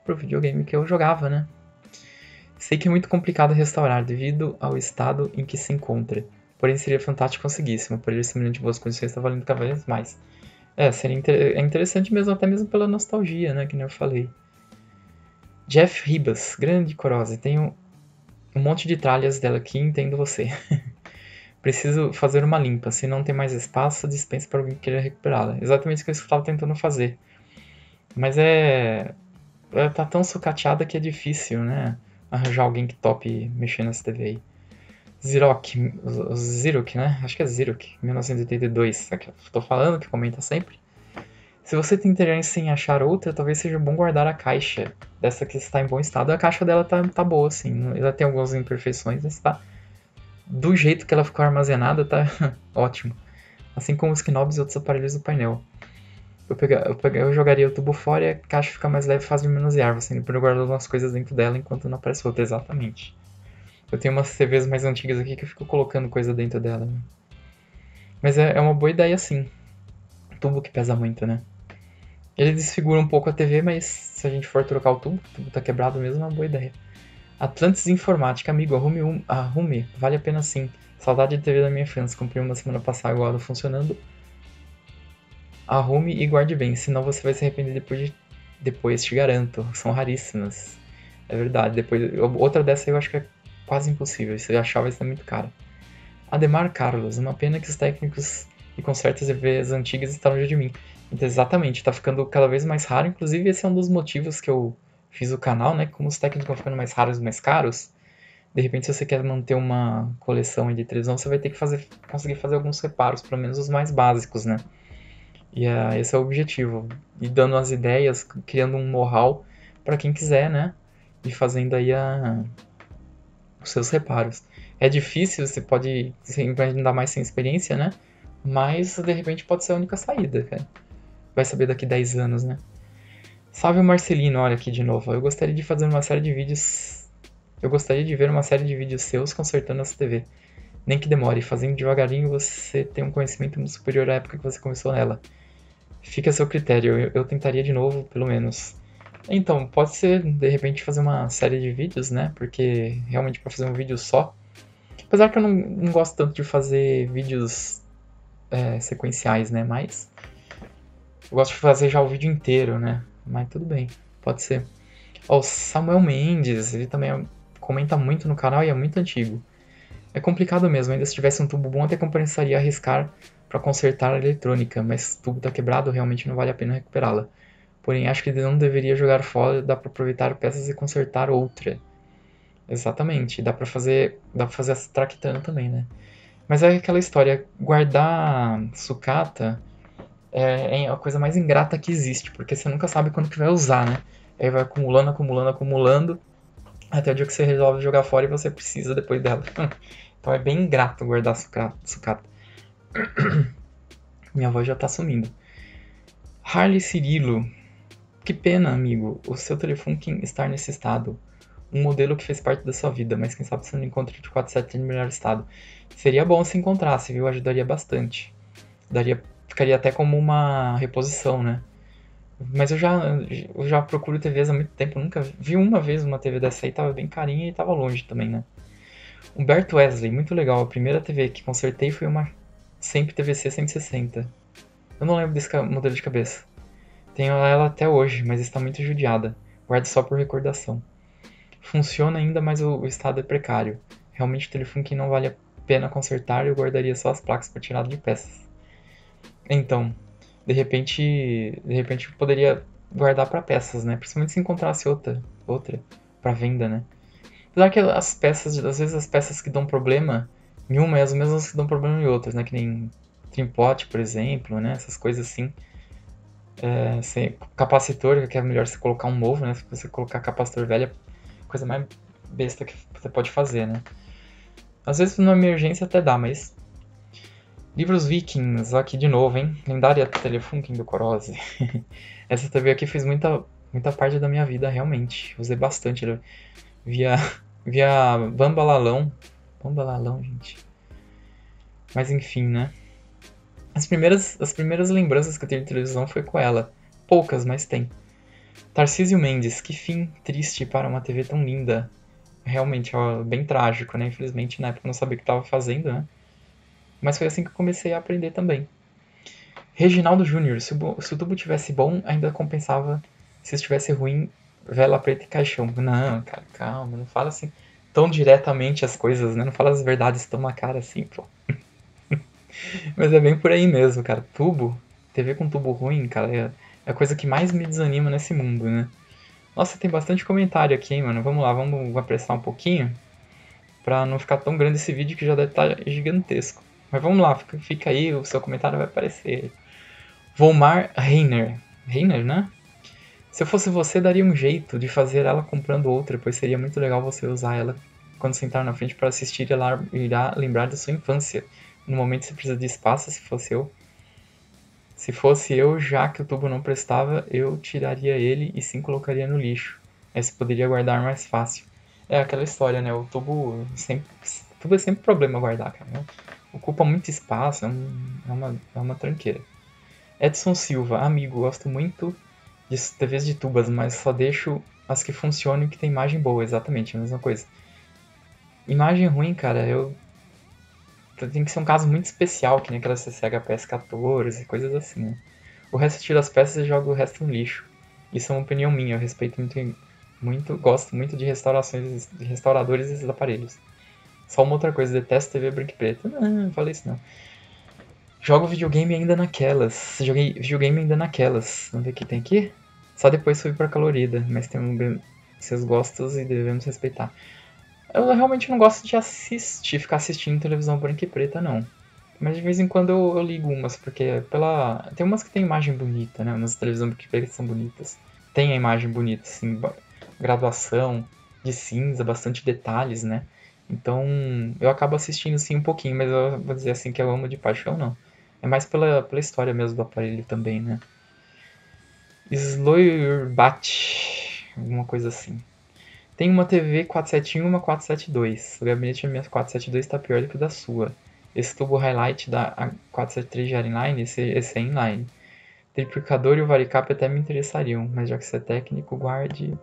Pro videogame que eu jogava, né? Sei que é muito complicado restaurar devido ao estado em que se encontra, porém seria fantástico conseguíssimo, por ele semelhante boas condições está valendo cada vez mais. É, seria inter é interessante mesmo, até mesmo pela nostalgia, né, que nem eu falei. Jeff Ribas, grande Corose, tenho um monte de tralhas dela aqui, entendo você. [LAUGHS] Preciso fazer uma limpa, se não tem mais espaço, dispensa para alguém que queira recuperá-la. Exatamente o que eu estava tentando fazer. Mas é... é... tá tão sucateada que é difícil, né? arranjar alguém que tope mexer nessa TV aí. Zirok, Zirok, né? Acho que é Zirok, 1982. Estou falando que comenta sempre. Se você tem interesse em achar outra, talvez seja bom guardar a caixa dessa que está em bom estado. A caixa dela tá, tá boa, assim. Ela tem algumas imperfeições, mas tá. Do jeito que ela ficou armazenada, tá [LAUGHS] ótimo. Assim como os knobs e outros aparelhos do painel. Eu, eu, eu jogaria o tubo fora e a caixa fica mais leve e fácil de manusear. Você ainda pode guardar umas coisas dentro dela enquanto não aparece outra, exatamente. Eu tenho umas TVs mais antigas aqui que eu fico colocando coisa dentro dela. Né? Mas é, é uma boa ideia sim. Tubo que pesa muito, né? Ele desfigura um pouco a TV, mas se a gente for trocar o tubo, o tubo tá quebrado mesmo, é uma boa ideia. Atlantis Informática, amigo, arrume, um, arrume, vale a pena sim. Saudade de TV da minha infância, comprei uma semana passada agora funcionando Arrume e guarde bem, senão você vai se arrepender depois, de, depois te garanto. São raríssimas. É verdade. Depois, outra dessa eu acho que é quase impossível. Se achar vai ser muito caro. Ademar Carlos, uma pena que os técnicos e consertos TVs antigas estão longe de mim. Então, exatamente, tá ficando cada vez mais raro. Inclusive, esse é um dos motivos que eu fiz o canal, né? Como os técnicos vão ficando mais raros e mais caros, de repente, se você quer manter uma coleção de televisão, você vai ter que fazer, conseguir fazer alguns reparos, pelo menos os mais básicos, né? E uh, esse é o objetivo. E dando as ideias, criando um know-how para quem quiser, né? E fazendo aí a, os seus reparos. É difícil, você pode ainda mais sem experiência, né? Mas de repente pode ser a única saída, cara. Vai saber daqui 10 anos, né? Salve o Marcelino, olha aqui de novo. Eu gostaria de fazer uma série de vídeos. Eu gostaria de ver uma série de vídeos seus consertando essa TV. Nem que demore, fazendo devagarinho você tem um conhecimento muito superior à época que você começou nela. Fica a seu critério. Eu, eu tentaria de novo, pelo menos. Então, pode ser, de repente, fazer uma série de vídeos, né? Porque realmente para fazer um vídeo só. Apesar que eu não, não gosto tanto de fazer vídeos é, sequenciais, né? Mas eu gosto de fazer já o vídeo inteiro, né? Mas tudo bem, pode ser. Ó, o Samuel Mendes, ele também comenta muito no canal e é muito antigo. É complicado mesmo, ainda se tivesse um tubo bom até compensaria arriscar para consertar a eletrônica, mas tubo está quebrado realmente não vale a pena recuperá-la. Porém, acho que não deveria jogar fora, dá para aproveitar peças e consertar outra. Exatamente, dá para fazer, dá para fazer a tractando também, né? Mas é aquela história, guardar sucata é, é a coisa mais ingrata que existe, porque você nunca sabe quando que vai usar, né? Aí vai acumulando, acumulando, acumulando, até o dia que você resolve jogar fora e você precisa depois dela. [LAUGHS] Então é bem ingrato guardar sucata. [COUGHS] Minha voz já tá sumindo. Harley Cirilo. Que pena, amigo, o seu telefone estar nesse estado. Um modelo que fez parte da sua vida, mas quem sabe você não encontra de 47 em melhor estado. Seria bom se encontrasse, viu? Ajudaria bastante. Daria, ficaria até como uma reposição, né? Mas eu já, eu já procuro TVs há muito tempo, nunca vi uma vez uma TV dessa aí, tava bem carinha e tava longe também, né? Humberto Wesley, muito legal. A primeira TV que consertei foi uma Sempre TVC 160. Eu não lembro desse modelo de cabeça. Tenho ela até hoje, mas está muito judiada. Guardo só por recordação. Funciona ainda, mas o, estado é precário. Realmente o telefone que não vale a pena consertar, eu guardaria só as placas para tirada de peças. Então, de repente, de repente eu poderia guardar para peças, né? Principalmente se encontrasse outra, outra para venda, né? Apesar que as peças, às vezes as peças que dão problema em uma é as mesmas que dão problema em outras, né? Que nem trimpote, por exemplo, né? Essas coisas assim. É, sem, capacitor, que é melhor você colocar um novo, né? Se você colocar capacitor velho, é coisa mais besta que você pode fazer, né? Às vezes numa emergência até dá, mas... Livros Vikings, aqui de novo, hein? Lendária Telefunken do Corose. [LAUGHS] Essa TV aqui fez muita, muita parte da minha vida, realmente. Usei bastante. Via, [LAUGHS] via Bambalalão, Bambalalão, gente. Mas enfim, né? As primeiras, as primeiras lembranças que eu tenho de televisão foi com ela. Poucas, mas tem. Tarcísio Mendes, que fim triste para uma TV tão linda. Realmente, ó, bem trágico, né? Infelizmente, na época eu não sabia o que estava fazendo, né? Mas foi assim que eu comecei a aprender também. Reginaldo Júnior, se, se, o tubo tivesse bom, ainda compensava. Se estivesse ruim, vela preta e caixão. Não, cara, calma, não fala assim tão diretamente as coisas, né? Não fala as verdades tão na cara assim, pô. Mas é bem por aí mesmo, cara. Tubo, TV com tubo ruim, cara, é, é a coisa que mais me desanima nesse mundo, né? Nossa, tem bastante comentário aqui, hein, mano. Vamos lá, vamos apressar um pouquinho. Pra não ficar tão grande esse vídeo que já deve estar tá gigantesco. Mas vamos lá, fica, fica aí, o seu comentário vai aparecer. Volmar Reiner. Reiner, né? Se eu fosse você, daria um jeito de fazer ela comprando outra, pois seria muito legal você usar ela quando sentar na frente para assistir, ela irá lembrar da sua infância. No momento você precisa de espaço, se fosse eu. Se fosse eu, já que o tubo não prestava, eu tiraria ele e sim colocaria no lixo. Aí você poderia guardar mais fácil. É aquela história, né? O tubo sempre, tubo é sempre problema guardar, cara. Né? Ocupa muito espaço, é, um, é, uma, é uma tranqueira. Edson Silva, amigo, gosto muito de TVs de tubas, mas só deixo as que funcionam e que tem imagem boa, exatamente, a mesma coisa. Imagem ruim, cara, eu. Tem que ser um caso muito especial, que nem aquela CCHPS 14, coisas assim, né? O resto tira as peças e joga o resto no lixo. Isso é uma opinião minha, eu respeito muito, muito gosto muito de restaurações, de restauradores desses aparelhos. Só uma outra coisa, detesto TV branco e preto. Não, não falei isso não. Jogo videogame ainda naquelas. Joguei videogame ainda naquelas. Vamos ver o que tem aqui. Só depois fui pra colorida, mas tem um, seus gostos e devemos respeitar. Eu realmente não gosto de assistir, ficar assistindo televisão branca e preta, não. Mas de vez em quando eu, eu ligo umas, porque pela. Tem umas que tem imagem bonita, né? Umas televisão branca e preta são bonitas. Tem a imagem bonita, assim, graduação de cinza, bastante detalhes, né? Então eu acabo assistindo sim um pouquinho, mas eu vou dizer assim que eu amo de paixão, não. É mais pela, pela história mesmo do aparelho também, né? Sloirbat, alguma coisa assim. Tem uma TV 471 e uma 472. O gabinete da minha 472 está pior do que o da sua. Esse tubo highlight da 473 já era inline, esse, esse é inline. Triplicador e o varicap até me interessariam, mas já que você é técnico, guarde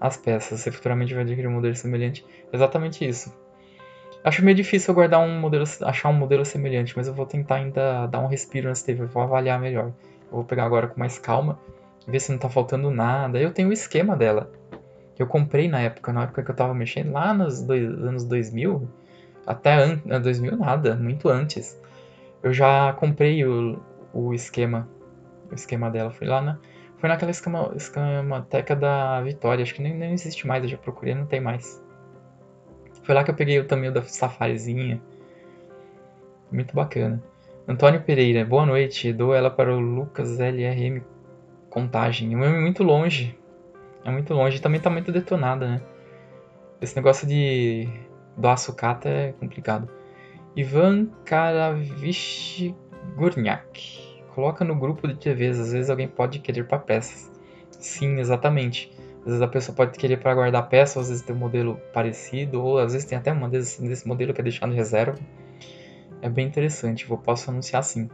as peças. Você futuramente vai adquirir um modelo semelhante. Exatamente isso. Acho meio difícil eu guardar um modelo, achar um modelo semelhante, mas eu vou tentar ainda dar um respiro nessa TV, vou avaliar melhor. Eu vou pegar agora com mais calma, ver se não tá faltando nada. Eu tenho o esquema dela, que eu comprei na época, na época que eu tava mexendo, lá nos dois, anos 2000, até an 2000 nada, muito antes. Eu já comprei o, o esquema, o esquema dela. Foi lá na, foi naquela esquema, esquemateca da Vitória, acho que nem, nem existe mais, eu já procurei, não tem mais. Foi lá que eu peguei o tamanho da safarizinha. Muito bacana. Antônio Pereira, boa noite. Dou ela para o Lucas LRM Contagem. Meu é muito longe. É muito longe. Também tá muito detonada, né? Esse negócio de do sucata é complicado. Ivan Karavich Gurniak. Coloca no grupo de TVs. Às vezes alguém pode querer para peças. Sim, exatamente. Às vezes a pessoa pode querer para guardar peça, às vezes tem um modelo parecido, ou às vezes tem até uma desse, desse modelo que é deixado em reserva. É bem interessante, vou posso anunciar sim.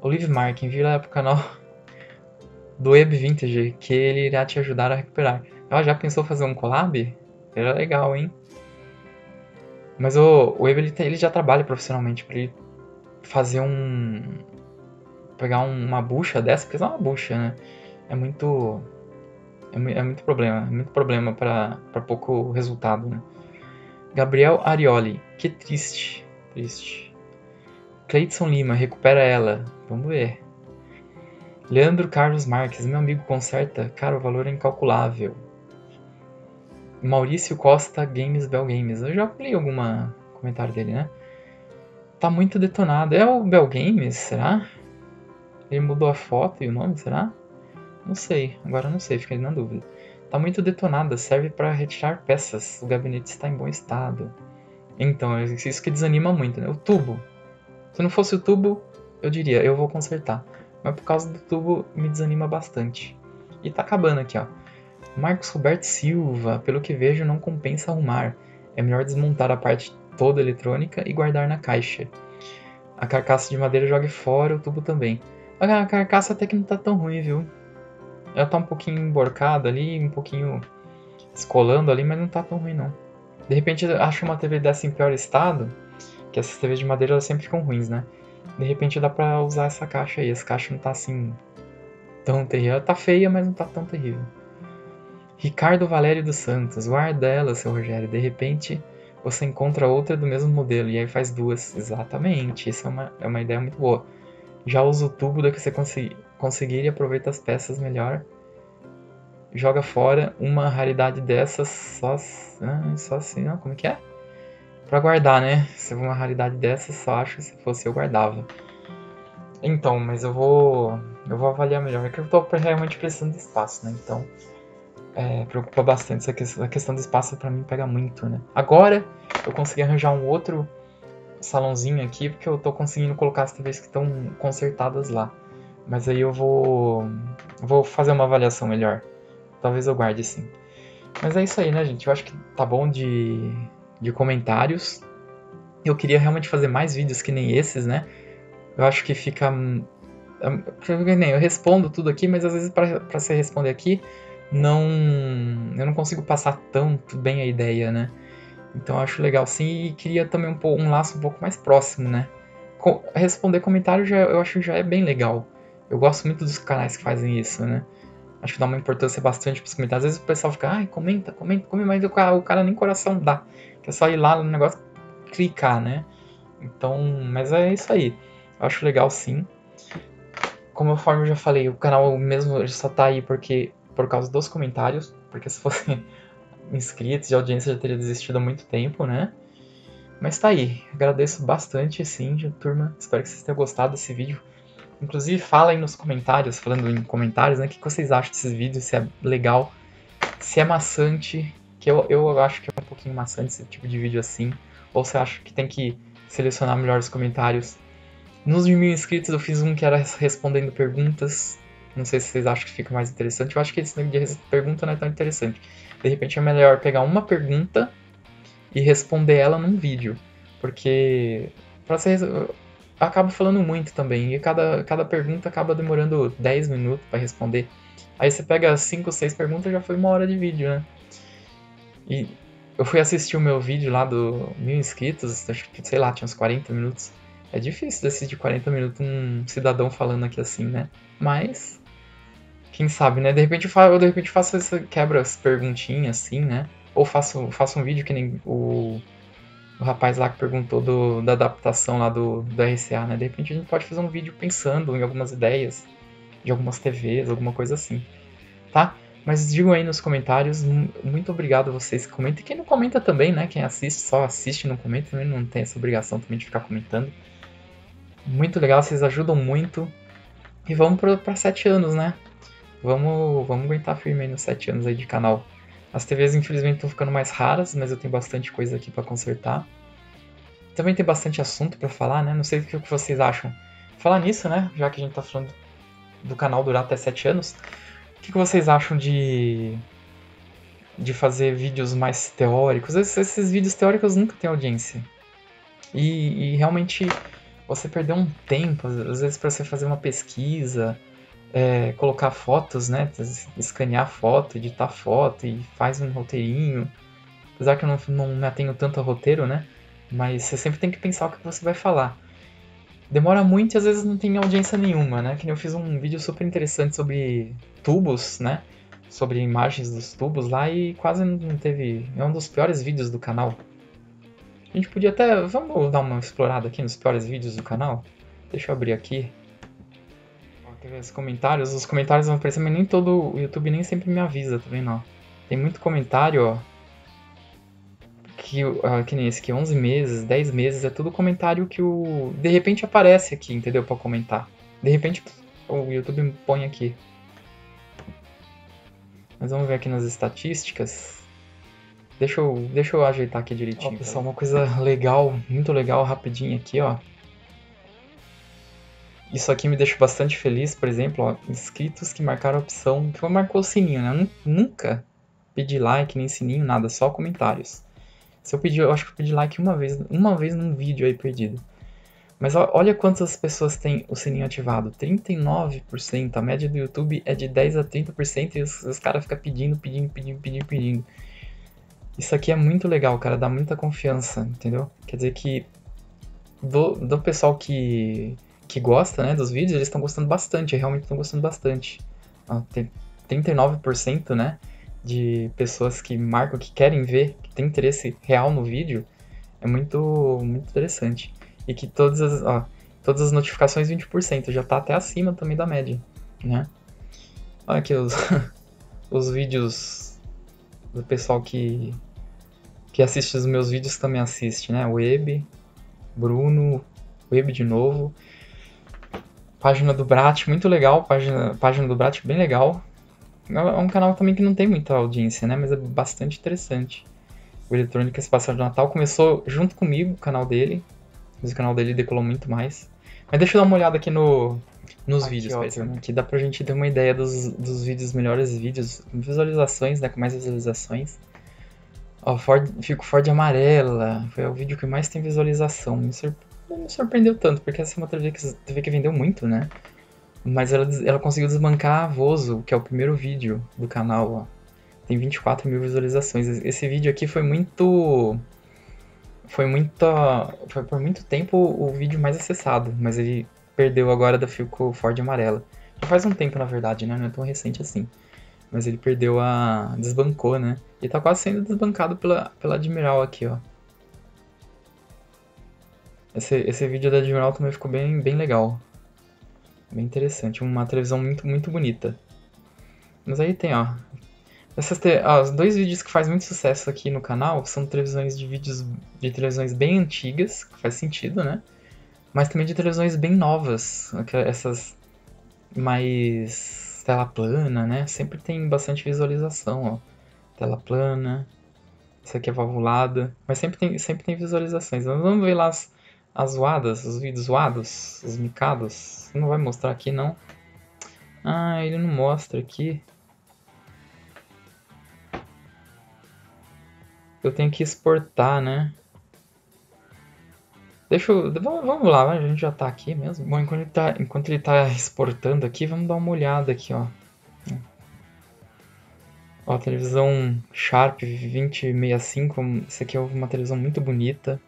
Olive Mark, envia lá pro canal do Web Vintage, que ele irá te ajudar a recuperar. Ela já pensou fazer um collab? Era legal, hein? Mas o, o Web ele, ele já trabalha profissionalmente para ele fazer um. pegar uma bucha dessa, porque é uma bucha, né? É muito é, é muito problema, é muito problema para pouco resultado, né? Gabriel Arioli, que triste, triste. Cleiton Lima, recupera ela, vamos ver. Leandro Carlos Marques, meu amigo conserta, cara, o valor é incalculável. Maurício Costa Games Bell Games, eu já li algum comentário dele, né? Tá muito detonado. É o Bell Games, será? Ele mudou a foto e o nome, será? Não sei, agora não sei, fiquei na dúvida. Tá muito detonada, serve para retirar peças. O gabinete está em bom estado. Então, é isso que desanima muito, né? O tubo. Se não fosse o tubo, eu diria, eu vou consertar. Mas por causa do tubo, me desanima bastante. E tá acabando aqui, ó. Marcos Roberto Silva, pelo que vejo, não compensa arrumar. É melhor desmontar a parte toda eletrônica e guardar na caixa. A carcaça de madeira jogue fora, o tubo também. A carcaça até que não tá tão ruim, viu? Ela tá um pouquinho emborcada ali, um pouquinho escolando ali, mas não tá tão ruim não. De repente acho uma TV dessa em pior estado, que essas TVs de madeira elas sempre ficam ruins, né? De repente dá pra usar essa caixa aí. Essa caixa não tá assim tão terrível. Ela tá feia, mas não tá tão terrível. Ricardo Valério dos Santos, guarda ela, seu Rogério. De repente você encontra outra do mesmo modelo e aí faz duas. Exatamente, isso é uma, é uma ideia muito boa. Já usa o tubo da que você conseguir conseguir e aproveita as peças melhor. Joga fora uma raridade dessas só, ah, só assim, não, como que é? Pra guardar, né? Se uma raridade dessas, só acho que se fosse eu guardava. Então, mas eu vou eu vou avaliar melhor. É que eu tô realmente precisando de espaço, né? Então, é, preocupa bastante essa questão, a questão do espaço para mim pega muito, né? Agora eu consegui arranjar um outro salãozinho aqui porque eu tô conseguindo colocar as TVs que estão consertadas lá. Mas aí eu vou vou fazer uma avaliação melhor. Talvez eu guarde sim. Mas é isso aí, né, gente? Eu acho que tá bom de, de comentários. Eu queria realmente fazer mais vídeos que nem esses, né? Eu acho que fica. Eu respondo tudo aqui, mas às vezes para você responder aqui, não. Eu não consigo passar tanto bem a ideia, né? Então eu acho legal sim e queria também um, um laço um pouco mais próximo, né? responder comentário já, eu acho que já é bem legal. Eu gosto muito dos canais que fazem isso, né? Acho que dá uma importância bastante pros comentários. Às vezes o pessoal fica, ai, comenta, comenta, comenta, mas o cara, o cara nem coração dá. Que é só ir lá no negócio clicar, né? Então, mas é isso aí. Eu acho legal sim. Como eu já falei, o canal mesmo só tá aí porque por causa dos comentários, porque se fosse [LAUGHS] inscritos e audiência já teria desistido há muito tempo, né? Mas tá aí. Agradeço bastante, sim, turma. Espero que vocês tenham gostado desse vídeo. Inclusive, fala aí nos comentários, falando em comentários, né? O que vocês acham desses vídeos, se é legal, se é maçante, que eu, eu acho que é um pouquinho maçante esse tipo de vídeo assim, ou você acha que tem que selecionar melhor os comentários. Nos mil inscritos eu fiz um que era respondendo perguntas, não sei se vocês acham que fica mais interessante, eu acho que esse de pergunta não é tão interessante. De repente é melhor pegar uma pergunta e responder ela num vídeo, porque pra você acabo falando muito também. E cada, cada pergunta acaba demorando 10 minutos para responder. Aí você pega 5, 6 perguntas já foi uma hora de vídeo, né? E eu fui assistir o meu vídeo lá do mil inscritos, acho que, sei lá, tinha uns 40 minutos. É difícil de assistir 40 minutos um cidadão falando aqui assim, né? Mas, quem sabe, né? De repente eu, faço, eu de repente faço essa quebra as perguntinhas assim, né? Ou faço, faço um vídeo que nem o o rapaz lá que perguntou do, da adaptação lá do, do RCA, né? De repente a gente pode fazer um vídeo pensando em algumas ideias de algumas TVs, alguma coisa assim, tá? Mas digam aí nos comentários, muito obrigado a vocês que comentam. E quem não comenta também, né? Quem assiste, só assiste e não comenta, também não tem essa obrigação também de ficar comentando. Muito legal, vocês ajudam muito. E vamos para sete anos, né? Vamos, vamos aguentar firme aí nos sete anos aí de canal. As TVs infelizmente estão ficando mais raras, mas eu tenho bastante coisa aqui para consertar. Também tem bastante assunto para falar, né? Não sei o que vocês acham. Falar nisso, né? Já que a gente tá falando do canal durar até 7 anos, o que vocês acham de de fazer vídeos mais teóricos? Esses, esses vídeos teóricos nunca têm audiência. E, e realmente você perdeu um tempo, às vezes, para você fazer uma pesquisa, é, colocar fotos, né? Escanear foto, editar foto e faz um roteirinho. Apesar que eu não, não me atenho tanto a roteiro, né? Mas você sempre tem que pensar o que você vai falar. Demora muito e às vezes não tem audiência nenhuma, né? Que eu fiz um vídeo super interessante sobre tubos, né? Sobre imagens dos tubos lá e quase não teve. É um dos piores vídeos do canal. A gente podia até. Vamos dar uma explorada aqui nos piores vídeos do canal? Deixa eu abrir aqui. Quer ver os comentários? Os comentários vão aparecer, mas nem todo o YouTube nem sempre me avisa, tá vendo? Ó? Tem muito comentário, ó. Que, uh, que nem esse aqui, 11 meses, 10 meses, é tudo comentário que o. De repente aparece aqui, entendeu? Pra comentar. De repente o YouTube me põe aqui. Mas vamos ver aqui nas estatísticas. Deixa eu, deixa eu ajeitar aqui direitinho. Ó, pessoal, uma coisa legal, muito legal, rapidinho aqui, ó. Isso aqui me deixa bastante feliz, por exemplo, ó, inscritos que marcaram a opção, que marcou o sininho, né? Eu nunca pedi like, nem sininho, nada, só comentários. Se eu pedir, eu acho que eu pedi like uma vez, uma vez num vídeo aí perdido. Mas ó, olha quantas pessoas têm o sininho ativado. 39%. A média do YouTube é de 10 a 30% e os, os caras ficam pedindo, pedindo, pedindo, pedindo, pedindo. Isso aqui é muito legal, cara. Dá muita confiança, entendeu? Quer dizer que do, do pessoal que que gosta né, dos vídeos, eles estão gostando bastante, realmente estão gostando bastante. tem 39% né, de pessoas que marcam, que querem ver, que tem interesse real no vídeo, é muito, muito interessante. E que todas as, ó, todas as notificações 20%, já está até acima também da média, né? Olha aqui os, [LAUGHS] os vídeos do pessoal que, que assiste os meus vídeos também assiste, né? Web, Bruno, Web de novo. Página do Brat, muito legal. Página, página do Brat, bem legal. É um canal também que não tem muita audiência, né? Mas é bastante interessante. O Eletrônica passado de Natal começou junto comigo, o canal dele. Mas o canal dele decolou muito mais. Mas deixa eu dar uma olhada aqui no, nos aqui, vídeos, ó, né? que dá pra gente ter uma ideia dos, dos vídeos, melhores vídeos, visualizações, né? Com mais visualizações. Ó, Ford, fico Ford amarela, foi o vídeo que mais tem visualização. Me me surpreendeu tanto, porque essa é uma TV que, TV que vendeu muito, né? Mas ela, ela conseguiu desbancar a Vozo, que é o primeiro vídeo do canal, ó. Tem 24 mil visualizações. Esse vídeo aqui foi muito. Foi muita. Foi por muito tempo o vídeo mais acessado, mas ele perdeu agora da Filco Ford amarela. Já faz um tempo, na verdade, né? Não é tão recente assim. Mas ele perdeu a. desbancou, né? E tá quase sendo desbancado pela, pela Admiral aqui, ó. Esse, esse vídeo da Admiral também ficou bem, bem legal. Bem interessante. Uma televisão muito, muito bonita. Mas aí tem, ó. Essas te... ah, os dois vídeos que faz muito sucesso aqui no canal são televisões de vídeos de televisões bem antigas, que faz sentido, né? Mas também de televisões bem novas. Essas mais tela plana, né? Sempre tem bastante visualização, ó. Tela plana. Essa aqui é valvulada. Mas sempre tem, sempre tem visualizações. vamos ver lá as, as zoadas, os vídeos zoados, os micados. Não vai mostrar aqui não. Ah, ele não mostra aqui. Eu tenho que exportar, né? Deixa eu. Vamos, lá, a gente já tá aqui mesmo. Bom, enquanto ele tá, enquanto ele tá exportando aqui, vamos dar uma olhada aqui, ó. Ó, televisão Sharp 2065. Isso aqui é uma televisão muito bonita.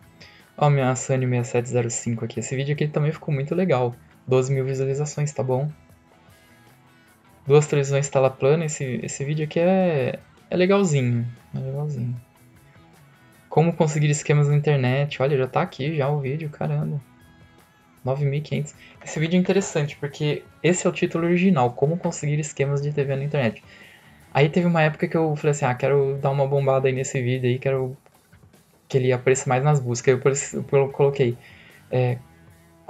Ó, minha Sunny 6705 aqui. Esse vídeo aqui também ficou muito legal. 12 mil visualizações, tá bom? Duas televisões tela plana. Esse, esse vídeo aqui é, é legalzinho. É legalzinho. Como conseguir esquemas na internet. Olha, já tá aqui já o vídeo, caramba. 9.500. Esse vídeo é interessante porque esse é o título original, Como conseguir esquemas de TV na internet. Aí teve uma época que eu falei assim, ah, quero dar uma bombada aí nesse vídeo aí, quero que ele apareça mais nas buscas. Eu, eu coloquei é,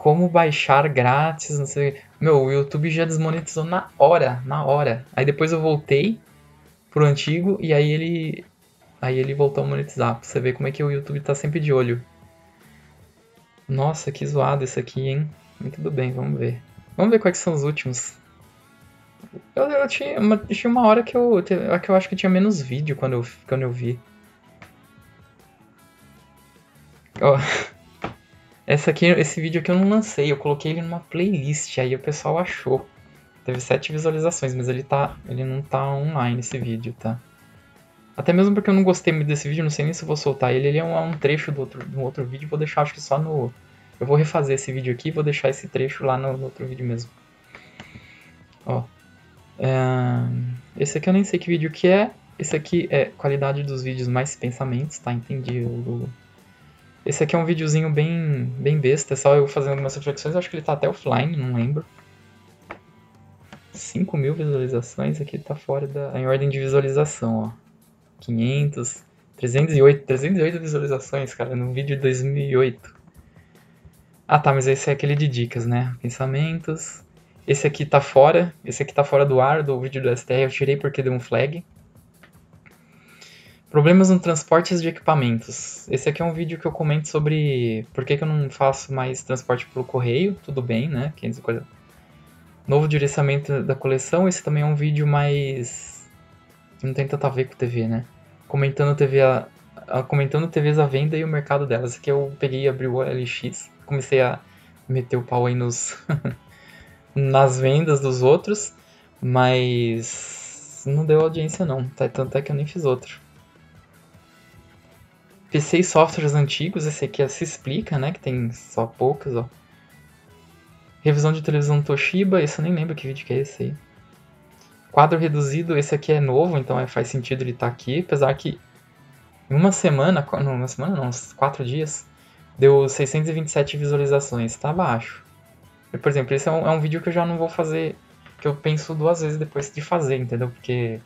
como baixar grátis, não sei. Meu, o YouTube já desmonetizou na hora, na hora. Aí depois eu voltei pro antigo e aí ele Aí ele voltou a monetizar, pra você ver como é que o YouTube tá sempre de olho. Nossa, que zoado isso aqui, hein? Mas tudo bem, vamos ver. Vamos ver quais são os últimos. Eu, eu tinha, uma, tinha uma hora que eu, que eu acho que tinha menos vídeo quando eu, quando eu vi. Ó, essa aqui, esse vídeo aqui eu não lancei, eu coloquei ele numa playlist, aí o pessoal achou. Teve sete visualizações, mas ele tá, ele não tá online esse vídeo, tá? Até mesmo porque eu não gostei muito desse vídeo, não sei nem se vou soltar ele. Ele é um, é um trecho do outro, do outro vídeo, vou deixar acho que só no... Eu vou refazer esse vídeo aqui e vou deixar esse trecho lá no, no outro vídeo mesmo. Ó. É... Esse aqui eu nem sei que vídeo que é. Esse aqui é qualidade dos vídeos mais pensamentos, tá? Entendi. Esse aqui é um videozinho bem, bem besta, é só eu fazendo algumas reflexões. Acho que ele tá até offline, não lembro. 5 mil visualizações, aqui tá fora da... em ordem de visualização, ó. 500, 308, 308 visualizações, cara, num vídeo de 2008. Ah, tá, mas esse é aquele de dicas, né? Pensamentos. Esse aqui tá fora, esse aqui tá fora do ar do vídeo do STR, eu tirei porque deu um flag. Problemas no transportes de equipamentos. Esse aqui é um vídeo que eu comento sobre por que, que eu não faço mais transporte pelo correio, tudo bem, né? 540. Novo direcionamento da coleção, esse também é um vídeo mais não tem tanto a ver com TV, né? Comentando TV a, a, comentando TVs à venda e o mercado delas. Aqui eu peguei e abri o LX, comecei a meter o pau aí nos [LAUGHS] nas vendas dos outros, mas não deu audiência não, tá? tanto é que eu nem fiz outro. PC e softwares antigos, esse aqui é se explica, né? Que tem só poucos, ó. Revisão de televisão Toshiba, esse eu nem lembro que vídeo que é esse aí. Quadro reduzido, esse aqui é novo, então é, faz sentido ele estar tá aqui, apesar que em uma semana, não, uma semana não, uns quatro dias, deu 627 visualizações, tá baixo. E, por exemplo, esse é um, é um vídeo que eu já não vou fazer, que eu penso duas vezes depois de fazer, entendeu? Porque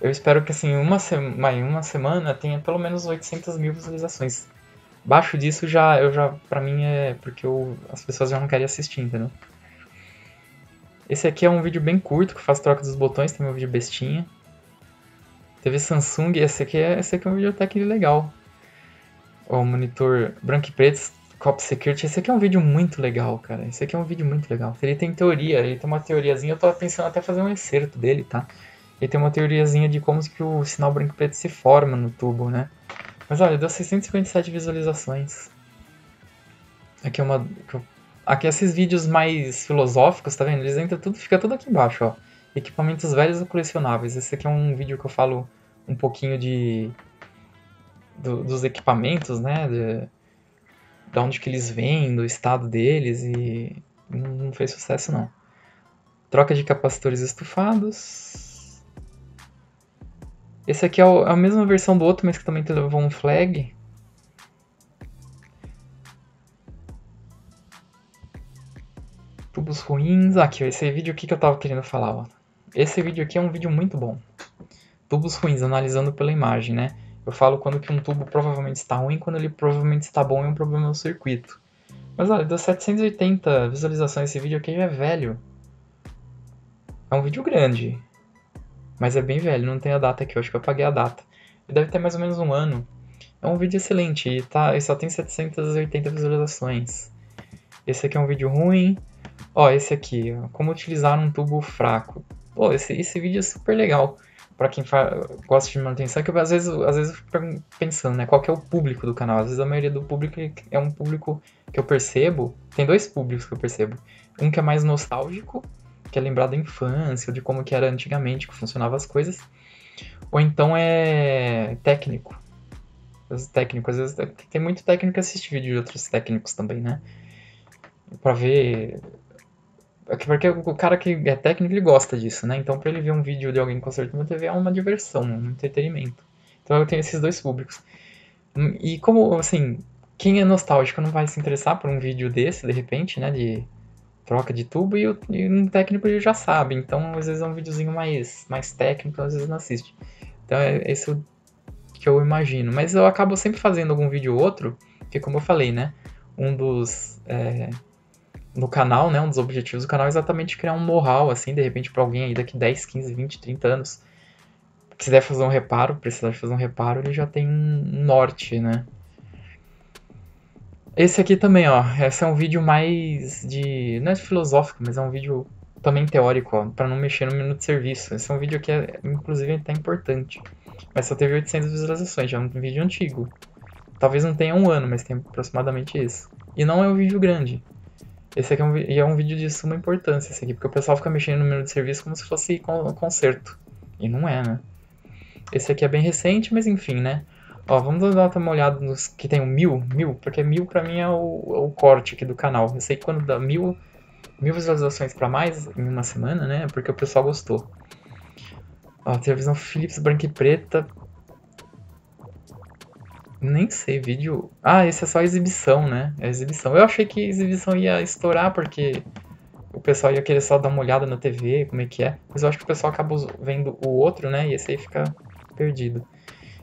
eu espero que assim, uma, sema, uma semana tenha pelo menos 800 mil visualizações. Baixo disso já, eu já, pra mim é porque eu, as pessoas já não querem assistir, entendeu? Esse aqui é um vídeo bem curto, que faz troca dos botões, tem um vídeo bestinha. TV Samsung, esse aqui é, esse aqui é um vídeo até que legal. O monitor branco e preto, Cop Security, esse aqui é um vídeo muito legal, cara. Esse aqui é um vídeo muito legal. Ele tem teoria, ele tem uma teoriazinha, eu tô pensando até fazer um excerto dele, tá? Ele tem uma teoriazinha de como que o sinal branco e preto se forma no tubo, né? Mas olha, deu 657 visualizações. Aqui é uma Aqui esses vídeos mais filosóficos, tá vendo? Eles entram tudo, fica tudo aqui embaixo, ó. Equipamentos velhos ou colecionáveis. Esse aqui é um vídeo que eu falo um pouquinho de do, dos equipamentos, né? De, de onde que eles vêm, do estado deles e não fez sucesso não. Troca de capacitores estufados. Esse aqui é, o, é a mesma versão do outro, mas que também levou um flag. Tubos ruins. Aqui, esse vídeo aqui que eu tava querendo falar, ó. Esse vídeo aqui é um vídeo muito bom. Tubos ruins, analisando pela imagem, né? Eu falo quando que um tubo provavelmente está ruim, quando ele provavelmente está bom é um problema no circuito. Mas olha, deu 780 visualizações esse vídeo aqui já é velho. É um vídeo grande. Mas é bem velho, não tem a data aqui, eu acho que eu apaguei a data. Deve ter mais ou menos um ano. É um vídeo excelente e, tá, e só tem 780 visualizações. Esse aqui é um vídeo ruim, Ó, esse aqui, como utilizar um tubo fraco. Pô, esse, esse vídeo é super legal. para quem gosta de manutenção, é que eu, às vezes, às vezes eu fico pensando, né, qual que é o público do canal. Às vezes a maioria do público é um público que eu percebo, tem dois públicos que eu percebo. Um que é mais nostálgico, que é lembrar da infância, de como que era antigamente, que funcionavam as coisas. Ou então é técnico. Técnico, às vezes tem muito técnico que assiste vídeo de outros técnicos também, né? Pra ver é porque o cara que é técnico, ele gosta disso, né? Então, para ele ver um vídeo de alguém consertando uma TV é uma diversão, um entretenimento. Então, eu tenho esses dois públicos. E como, assim, quem é nostálgico não vai se interessar por um vídeo desse, de repente, né? De troca de tubo, e, o, e um técnico já sabe. Então, às vezes é um videozinho mais, mais técnico, às vezes não assiste. Então, é esse que eu imagino. Mas eu acabo sempre fazendo algum vídeo ou outro, que como eu falei, né? Um dos... É, no canal, né? Um dos objetivos do canal é exatamente criar um know-how, assim, de repente, para alguém aí daqui 10, 15, 20, 30 anos quiser fazer um reparo, precisar fazer um reparo, ele já tem um norte, né? Esse aqui também, ó, esse é um vídeo mais de, não é filosófico, mas é um vídeo também teórico, ó, para não mexer no minuto de serviço. Esse é um vídeo que, é, inclusive, até importante. Mas só teve 800 visualizações, já é um vídeo antigo. Talvez não tenha um ano, mas tem aproximadamente isso. E não é um vídeo grande. Esse aqui é um, é um vídeo de suma importância, esse aqui, porque o pessoal fica mexendo no menu de serviço como se fosse com, conserto. E não é, né? Esse aqui é bem recente, mas enfim, né? Ó, vamos dar uma olhada nos que tem o mil, mil, porque mil pra mim é o, o corte aqui do canal. Eu sei que quando dá mil, mil visualizações pra mais em uma semana, né? É porque o pessoal gostou. Ó, televisão Philips branca e preta, nem sei, vídeo. Ah, esse é só exibição, né? É exibição. Eu achei que exibição ia estourar porque o pessoal ia querer só dar uma olhada na TV, como é que é. Mas eu acho que o pessoal acabou vendo o outro, né? E esse aí fica perdido.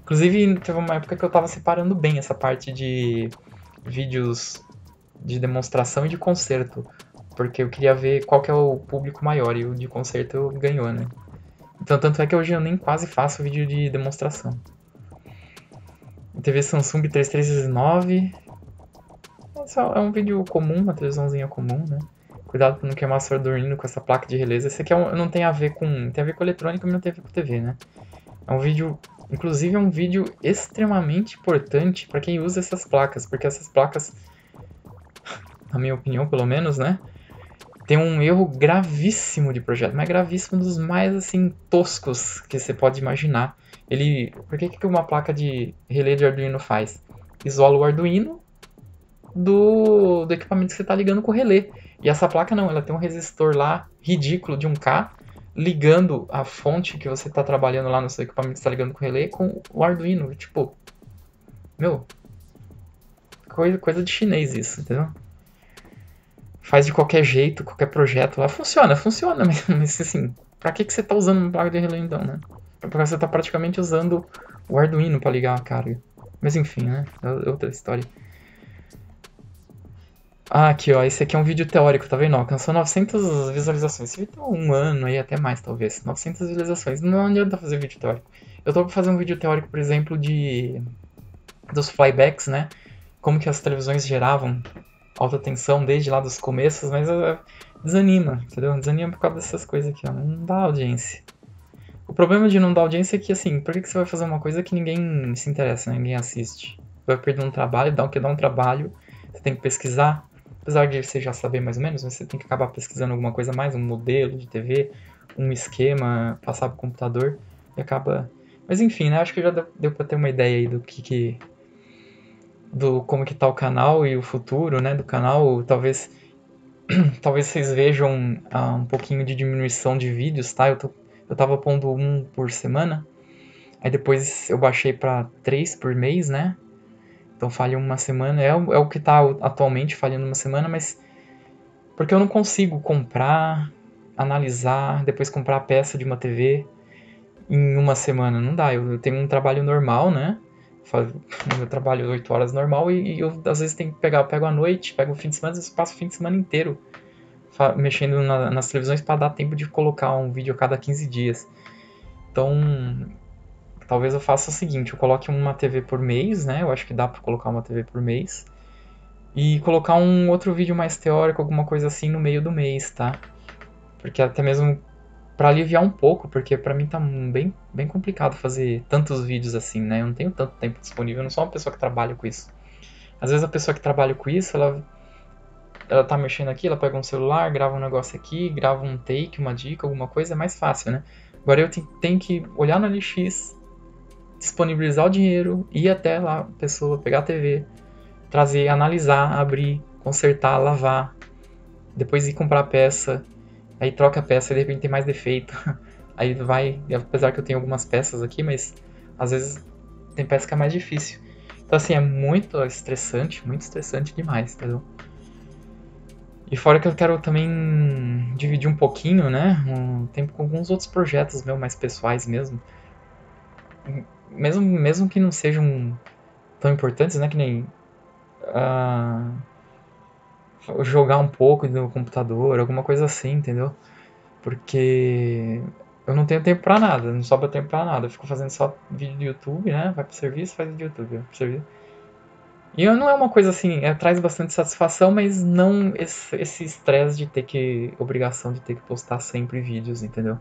Inclusive, teve uma época que eu tava separando bem essa parte de vídeos de demonstração e de concerto. Porque eu queria ver qual que é o público maior e o de concerto ganhou, né? Então, tanto é que hoje eu nem quase faço vídeo de demonstração. TV Samsung 3319. É um vídeo comum, uma televisãozinha comum, né? Cuidado pra não queimar seu Arduino com essa placa de releza. Esse aqui é um, não tem a ver com. Tem a ver com eletrônica, mas não tem a ver com TV, né? É um vídeo. Inclusive é um vídeo extremamente importante para quem usa essas placas, porque essas placas, [LAUGHS] na minha opinião pelo menos, né? Tem um erro gravíssimo de projeto, mas gravíssimo dos mais assim toscos que você pode imaginar ele, por que, que uma placa de relé de Arduino faz? Isola o Arduino do, do equipamento que você está ligando com o relé. E essa placa não, ela tem um resistor lá ridículo de 1K ligando a fonte que você está trabalhando lá no seu equipamento está ligando com o relé com o Arduino. Tipo, meu, coisa, coisa de chinês isso, entendeu? Faz de qualquer jeito, qualquer projeto lá. Funciona, funciona, [LAUGHS] mas assim, pra que, que você está usando uma placa de relé então, né? Porque você está praticamente usando o Arduino para ligar a carga. Mas enfim, né? É outra história. Ah, aqui ó, esse aqui é um vídeo teórico, tá vendo? Alcançou 900 visualizações. Esse vídeo tem um ano aí, até mais talvez. 900 visualizações. Não adianta fazer vídeo teórico. Eu tô pra fazer um vídeo teórico, por exemplo, de... Dos flybacks, né? Como que as televisões geravam alta tensão desde lá dos começos, mas uh, desanima, entendeu? Desanima por causa dessas coisas aqui, ó. Não dá audiência. O problema de não dar audiência é que, assim, por que, que você vai fazer uma coisa que ninguém se interessa, né? ninguém assiste? Vai perder um trabalho, dá o que dá um trabalho, você tem que pesquisar. Apesar de você já saber mais ou menos, você tem que acabar pesquisando alguma coisa mais, um modelo de TV, um esquema, passar pro computador e acaba. Mas enfim, né? Acho que já deu, deu pra ter uma ideia aí do que, que. do como que tá o canal e o futuro, né? Do canal. Talvez. [CLEARS THROAT] talvez vocês vejam ah, um pouquinho de diminuição de vídeos, tá? Eu tô eu tava pondo um por semana. Aí depois eu baixei para três por mês, né? Então falha uma semana. É, é o que tá atualmente falhando uma semana, mas. Porque eu não consigo comprar, analisar, depois comprar a peça de uma TV em uma semana. Não dá. Eu, eu tenho um trabalho normal, né? [LAUGHS] Eu trabalho 8 horas normal e, e, eu às vezes tenho que pegar, eu pego a noite, pego o fim de semana, eu passo o fim de semana inteiro mexendo na, nas televisões para dar tempo de colocar um vídeo a cada 15 dias. Então, talvez eu faça o seguinte, eu coloque uma TV por mês, né? Eu acho que dá para colocar uma TV por mês. E colocar um outro vídeo mais teórico, alguma coisa assim no meio do mês, tá? Porque até mesmo para aliviar um pouco, porque para mim tá bem, bem complicado fazer tantos vídeos assim, né? Eu não tenho tanto tempo disponível, eu não sou uma pessoa que trabalha com isso. Às vezes a pessoa que trabalha com isso, ela ela tá mexendo aqui, ela pega um celular, grava um negócio aqui, grava um take, uma dica, alguma coisa, é mais fácil, né? Agora eu tenho que olhar no LX, disponibilizar o dinheiro, ir até lá, a pessoa, pegar a TV, trazer, analisar, abrir, consertar, lavar, depois ir comprar a peça, aí troca a peça e de repente tem mais defeito. [LAUGHS] Aí vai, apesar que eu tenho algumas peças aqui, mas às vezes tem peça que é mais difícil. Então assim, é muito estressante, muito estressante demais, entendeu? E fora que eu quero também dividir um pouquinho, né, um tempo com alguns outros projetos meus mais pessoais mesmo. Mesmo, mesmo que não sejam tão importantes, né, que nem uh, jogar um pouco no computador, alguma coisa assim, entendeu? Porque eu não tenho tempo pra nada, não sobra tempo pra nada. Eu fico fazendo só vídeo do YouTube, né? Vai pro serviço, faz vídeo do YouTube, pro serviço. E não é uma coisa assim, é, traz bastante satisfação, mas não esse estresse de ter que. obrigação de ter que postar sempre vídeos, entendeu?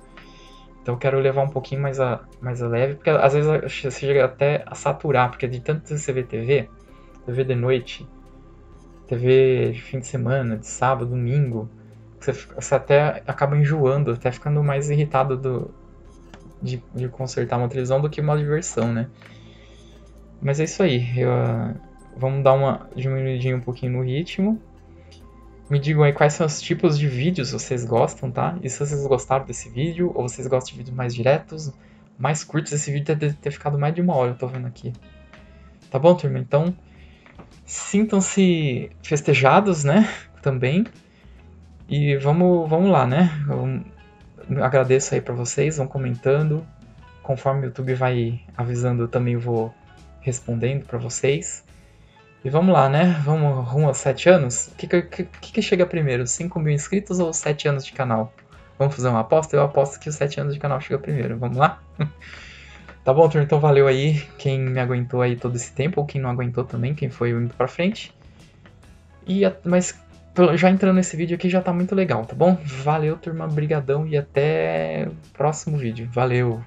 Então eu quero levar um pouquinho mais a, mais a leve, porque às vezes você chega até a saturar, porque de tanto você vê TV, TV de noite, TV de fim de semana, de sábado, domingo, você, você até acaba enjoando, até ficando mais irritado do, de, de consertar uma televisão do que uma diversão, né? Mas é isso aí. Eu, vamos dar uma diminuidinha um pouquinho no ritmo. Me digam aí quais são os tipos de vídeos vocês gostam, tá? E se vocês gostaram desse vídeo, ou vocês gostam de vídeos mais diretos, mais curtos. Esse vídeo deve ter ficado mais de uma hora, eu tô vendo aqui. Tá bom, turma? Então, sintam-se festejados, né? [LAUGHS] Também. E vamos, vamos lá, né? Eu agradeço aí para vocês, vão comentando. Conforme o YouTube vai avisando, eu também vou respondendo para vocês. E vamos lá, né? Vamos rumo aos 7 anos? O que, que, que, chega primeiro? 5 mil inscritos ou 7 anos de canal? Vamos fazer uma aposta? Eu aposto que os 7 anos de canal chega primeiro. Vamos lá? [LAUGHS] tá bom, turma? Então valeu aí quem me aguentou aí todo esse tempo, ou quem não aguentou também, quem foi indo pra frente. E, mas já entrando nesse vídeo aqui já tá muito legal, tá bom? Valeu, turma, brigadão e até o próximo vídeo. Valeu!